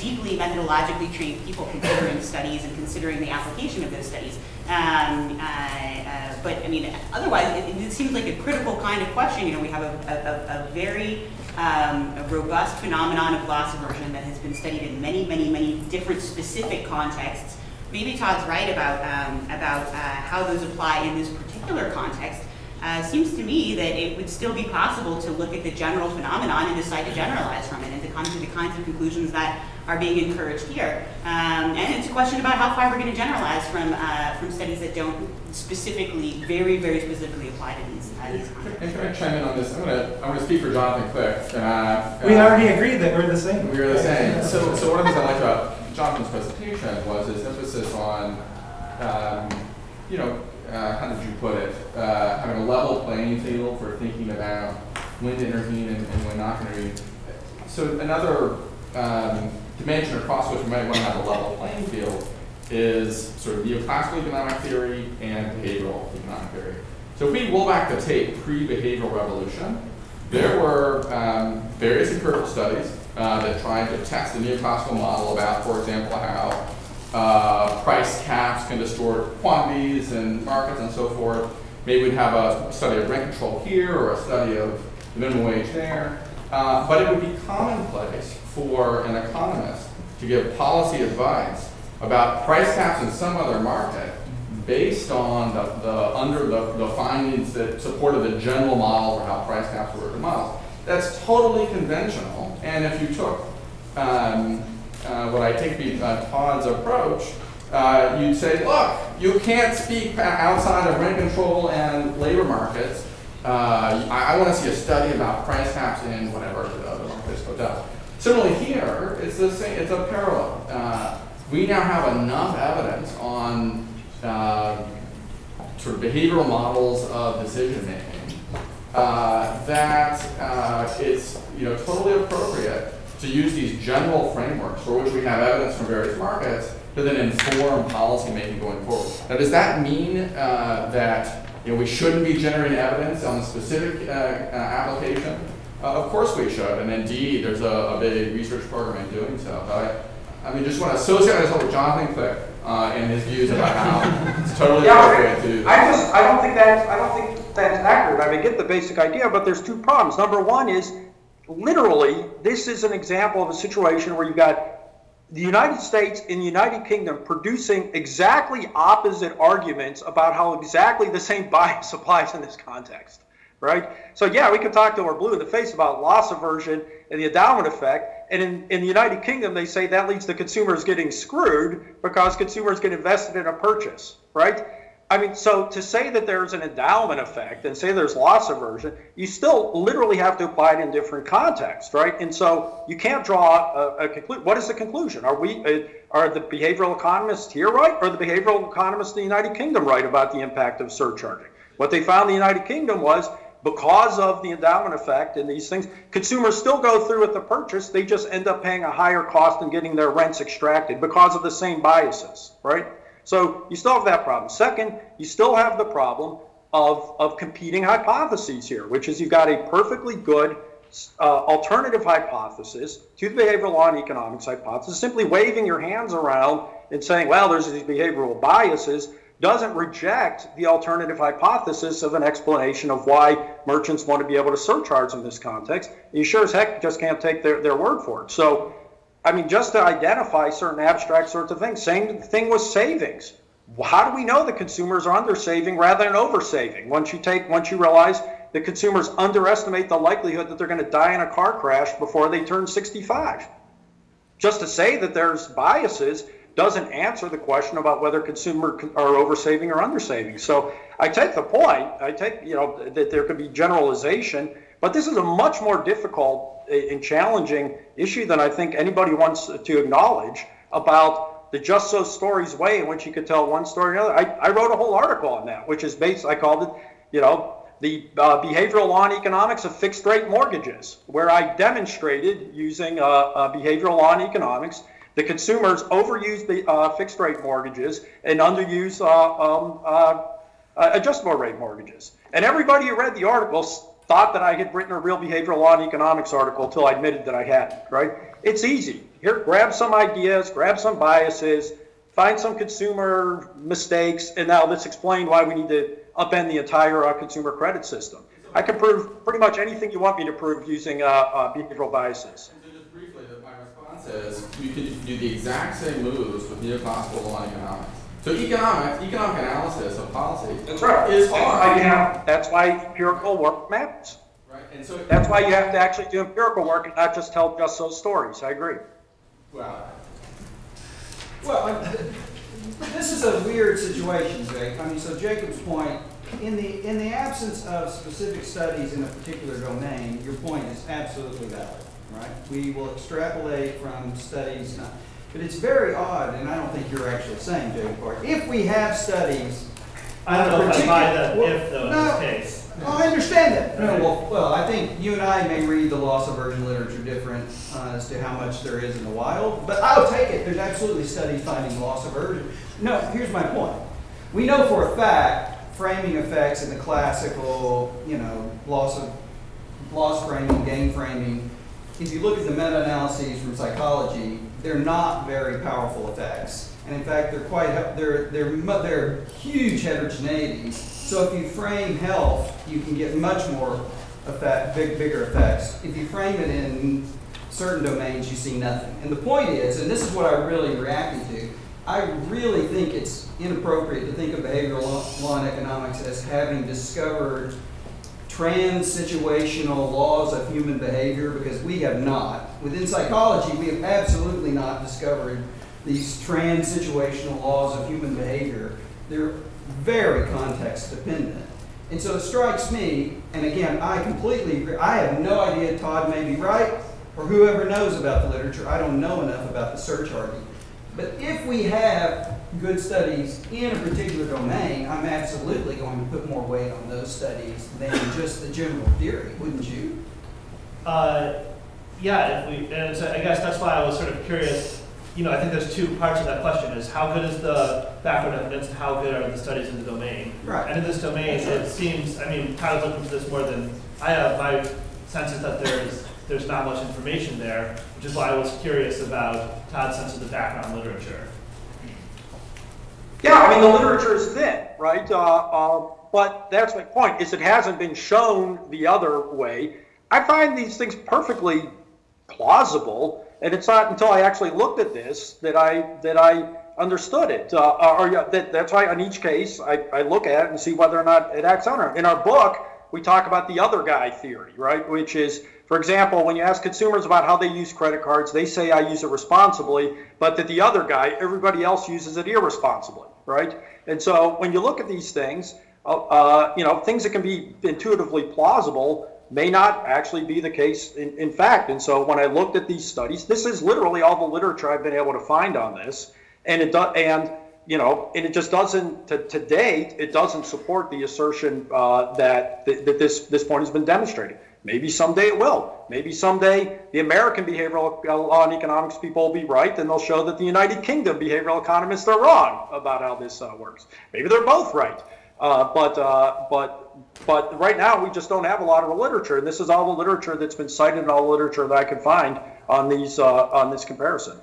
deeply methodologically trained people considering studies and considering the application of those studies. Um, uh, uh, but I mean, otherwise, it, it seems like a critical kind of question. You know, we have a, a, a very um, a robust phenomenon of loss aversion that has been studied in many, many, many different specific contexts. Maybe Todd's right about um, about uh, how those apply in this particular context. Uh, seems to me that it would still be possible to look at the general phenomenon and decide to generalize from it and to come to the kinds of conclusions that are being encouraged here. Um, and it's a question about how far we're going to generalize from uh, from studies that don't specifically, very, very specifically apply to these uh, these contexts. And can I chime in on this? I'm gonna, I'm gonna speak for Jonathan Klick. Uh, We uh, already agreed that we're the same. We were the same. So, so one of the things I liked about Jonathan's presentation was his emphasis on, um, you know, uh, how did you put it? Uh, having a level playing field for thinking about when to intervene and, and when not to intervene. So another um, dimension across which we might want to have a level playing field is sort of neoclassical economic theory and behavioral economic theory. So if we roll back the tape pre-behavioral revolution, there were um, various empirical studies uh, that tried to test the neoclassical model about, for example, how uh, price caps can distort quantities and markets and so forth. Maybe we'd have a study of rent control here or a study of the minimum wage there. Uh, but it would be commonplace for an economist to give policy advice about price caps in some other market based on the, the under the, the findings that supported the general model for how price caps work in models. That's totally conventional. And if you took um, uh, what I take to be uh, Todd's approach, uh, you'd say, look, you can't speak outside of rent control and labor markets. Uh, I, I want to see a study about price caps in whatever the other markets hotels. Similarly here, it's the same. It's a parallel. Uh, we now have enough evidence on uh, sort of behavioral models of decision making uh, that uh, it's you know totally appropriate to use these general frameworks for which we have evidence from various markets to then inform policy making going forward. Now, does that mean uh, that you know we shouldn't be generating evidence on the specific uh, application? Uh, of course we should, and indeed there's a, a big research program in doing so. But I, I mean, just want to associate myself with Jonathan Klick uh, and his views about how it's totally Yeah, appropriate to do. I just, I don't think that I don't think that's accurate. I mean, I get the basic idea, but there's two problems. Number one is, literally, this is an example of a situation where you've got the United States and the United Kingdom producing exactly opposite arguments about how exactly the same bias applies in this context, right? So yeah, we could talk till we're blue in the face about loss aversion and the endowment effect. And in, in the United Kingdom, they say that leads to consumers getting screwed because consumers get invested in a purchase, right? I mean, so to say that there's an endowment effect and say there's loss aversion, you still literally have to apply it in different contexts, right? And so you can't draw a, a conclusion. What is the conclusion? Are we, uh, are the behavioral economists here right, or the behavioral economists in the United Kingdom right about the impact of surcharging? What they found in the United Kingdom was because of the endowment effect and these things, consumers still go through with the purchase. They just end up paying a higher cost and getting their rents extracted because of the same biases, right? So you still have that problem. Second, you still have the problem of, of competing hypotheses here, which is you've got a perfectly good uh, alternative hypothesis to the behavioral law and economics hypothesis, simply waving your hands around and saying, well, there's these behavioral biases, doesn't reject the alternative hypothesis of an explanation of why merchants want to be able to surcharge in this context. You sure as heck just can't take their, their word for it. So I mean, just to identify certain abstract sorts of things. Same thing with savings. How do we know that consumers are under saving rather than over saving? Once you take, once you realize that consumers underestimate the likelihood that they're going to die in a car crash before they turn 65. just to say that there's biases doesn't answer the question about whether consumer con- are oversaving or undersaving. So I take the point, I take, you know, that there could be generalization, but this is a much more difficult and challenging issue than I think anybody wants to acknowledge about the just so stories way in which you could tell one story or another. I, I wrote a whole article on that, which is based, I called it, you know, the uh, behavioral law and economics of fixed rate mortgages, where I demonstrated using uh, uh, behavioral law and economics the consumers overuse the uh, fixed rate mortgages and underuse uh, um, uh, uh, adjustable rate mortgages. And everybody who read the article thought that I had written a real behavioral law and economics article until I admitted that I hadn't, right? It's easy. Here, grab some ideas, grab some biases, find some consumer mistakes, and now let's explain why we need to upend the entire uh, consumer credit system. I can prove pretty much anything you want me to prove using uh, uh, behavioral biases. And so just briefly, that my is, you can do the exact same moves with neoclassical law and economics. So economics, economic analysis of policy. That's right. Is That's why hard. you have, that's why empirical work matters. Right, and so. That's why you have to actually do empirical work and not just tell just those stories. I agree. Well, Well, this is a weird situation, Jake. I mean, so Jacob's point, in the, in the absence of specific studies in a particular domain, your point is absolutely valid, right? We will extrapolate from studies, not- but it's very odd, and I don't think you're actually saying, Jacob Park, if we have studies. I don't know if I buy that Well, if though in no. this case. Oh, I understand that. No, well, well, I think you and I may read the loss aversion literature different uh, as to how much there is in the wild, but I'll take it. There's absolutely studies finding loss aversion. No, here's my point. We know for a fact framing effects in the classical, you know, loss of loss framing, gain framing. If you look at the meta-analyses from psychology, they're not very powerful effects, and in fact, they're quite, they're, they're, they're huge heterogeneity. So if you frame health, you can get much more effect, big bigger effects. If you frame it in certain domains, you see nothing. And the point is, and this is what I really reacted to. I really think it's inappropriate to think of behavioral law and economics as having discovered trans-situational laws of human behavior because we have not. Within psychology, we have absolutely not discovered these trans-situational laws of human behavior. They're very context dependent. And so it strikes me, and again, I completely agree. I have no idea Todd may be right, or whoever knows about the literature. I don't know enough about the search argument. But if we have good studies in a particular domain, I'm absolutely going to put more weight on those studies than just the general theory, wouldn't you? Uh, yeah, if we, and so I guess that's why I was sort of curious. You know, I think there's two parts of that question: is how good is the background evidence, and how good are the studies in the domain? Right. And in this domain, it seems. I mean, Kyle's looking for this more than I have. My sense is that there's there's not much information there, which is why I was curious about Todd's sense of the background literature. Yeah, I mean, the literature is thin, right? Uh, uh, but that's my point, is it hasn't been shown the other way. I find these things perfectly plausible, and it's not until I actually looked at this that I, that I understood it. Uh, or, yeah, that, that's why on each case, I, I look at it and see whether or not it acts on it. In our book, we talk about the other guy theory, right? Which is, for example, when you ask consumers about how they use credit cards, they say I use it responsibly, but that the other guy, everybody else uses it irresponsibly, right? And so when you look at these things, uh, uh, you know, things that can be intuitively plausible may not actually be the case in, in fact. And so when I looked at these studies, this is literally all the literature I've been able to find on this, and it does, and you know, and it just doesn't, to, to date, it doesn't support the assertion uh, that, that that this this point has been demonstrated. Maybe someday it will. Maybe someday the American behavioral law and economics people will be right, and they'll show that the United Kingdom behavioral economists are wrong about how this uh, works. Maybe they're both right. Uh, but uh, but but right now we just don't have a lot of literature, and this is all the literature that's been cited and all the literature that I can find on these uh, on this comparison.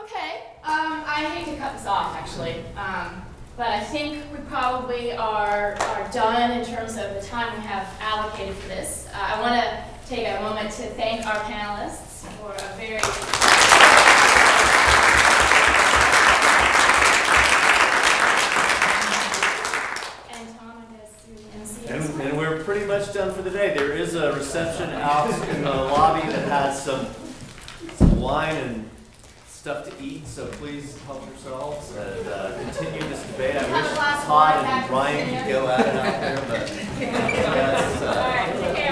Okay, um, I hate to cut this off actually, um, but I think we probably are, are done in terms of the time we have allocated for this. Uh, I want to take a moment to thank our panelists for a very and Tom, I guess you And, and we're pretty much done for the day. There is a reception out in the lobby that has some, some wine and stuff to eat, so please help yourselves and uh, continue this debate. I wish Todd and Ryan could go at it out there, but that's, uh,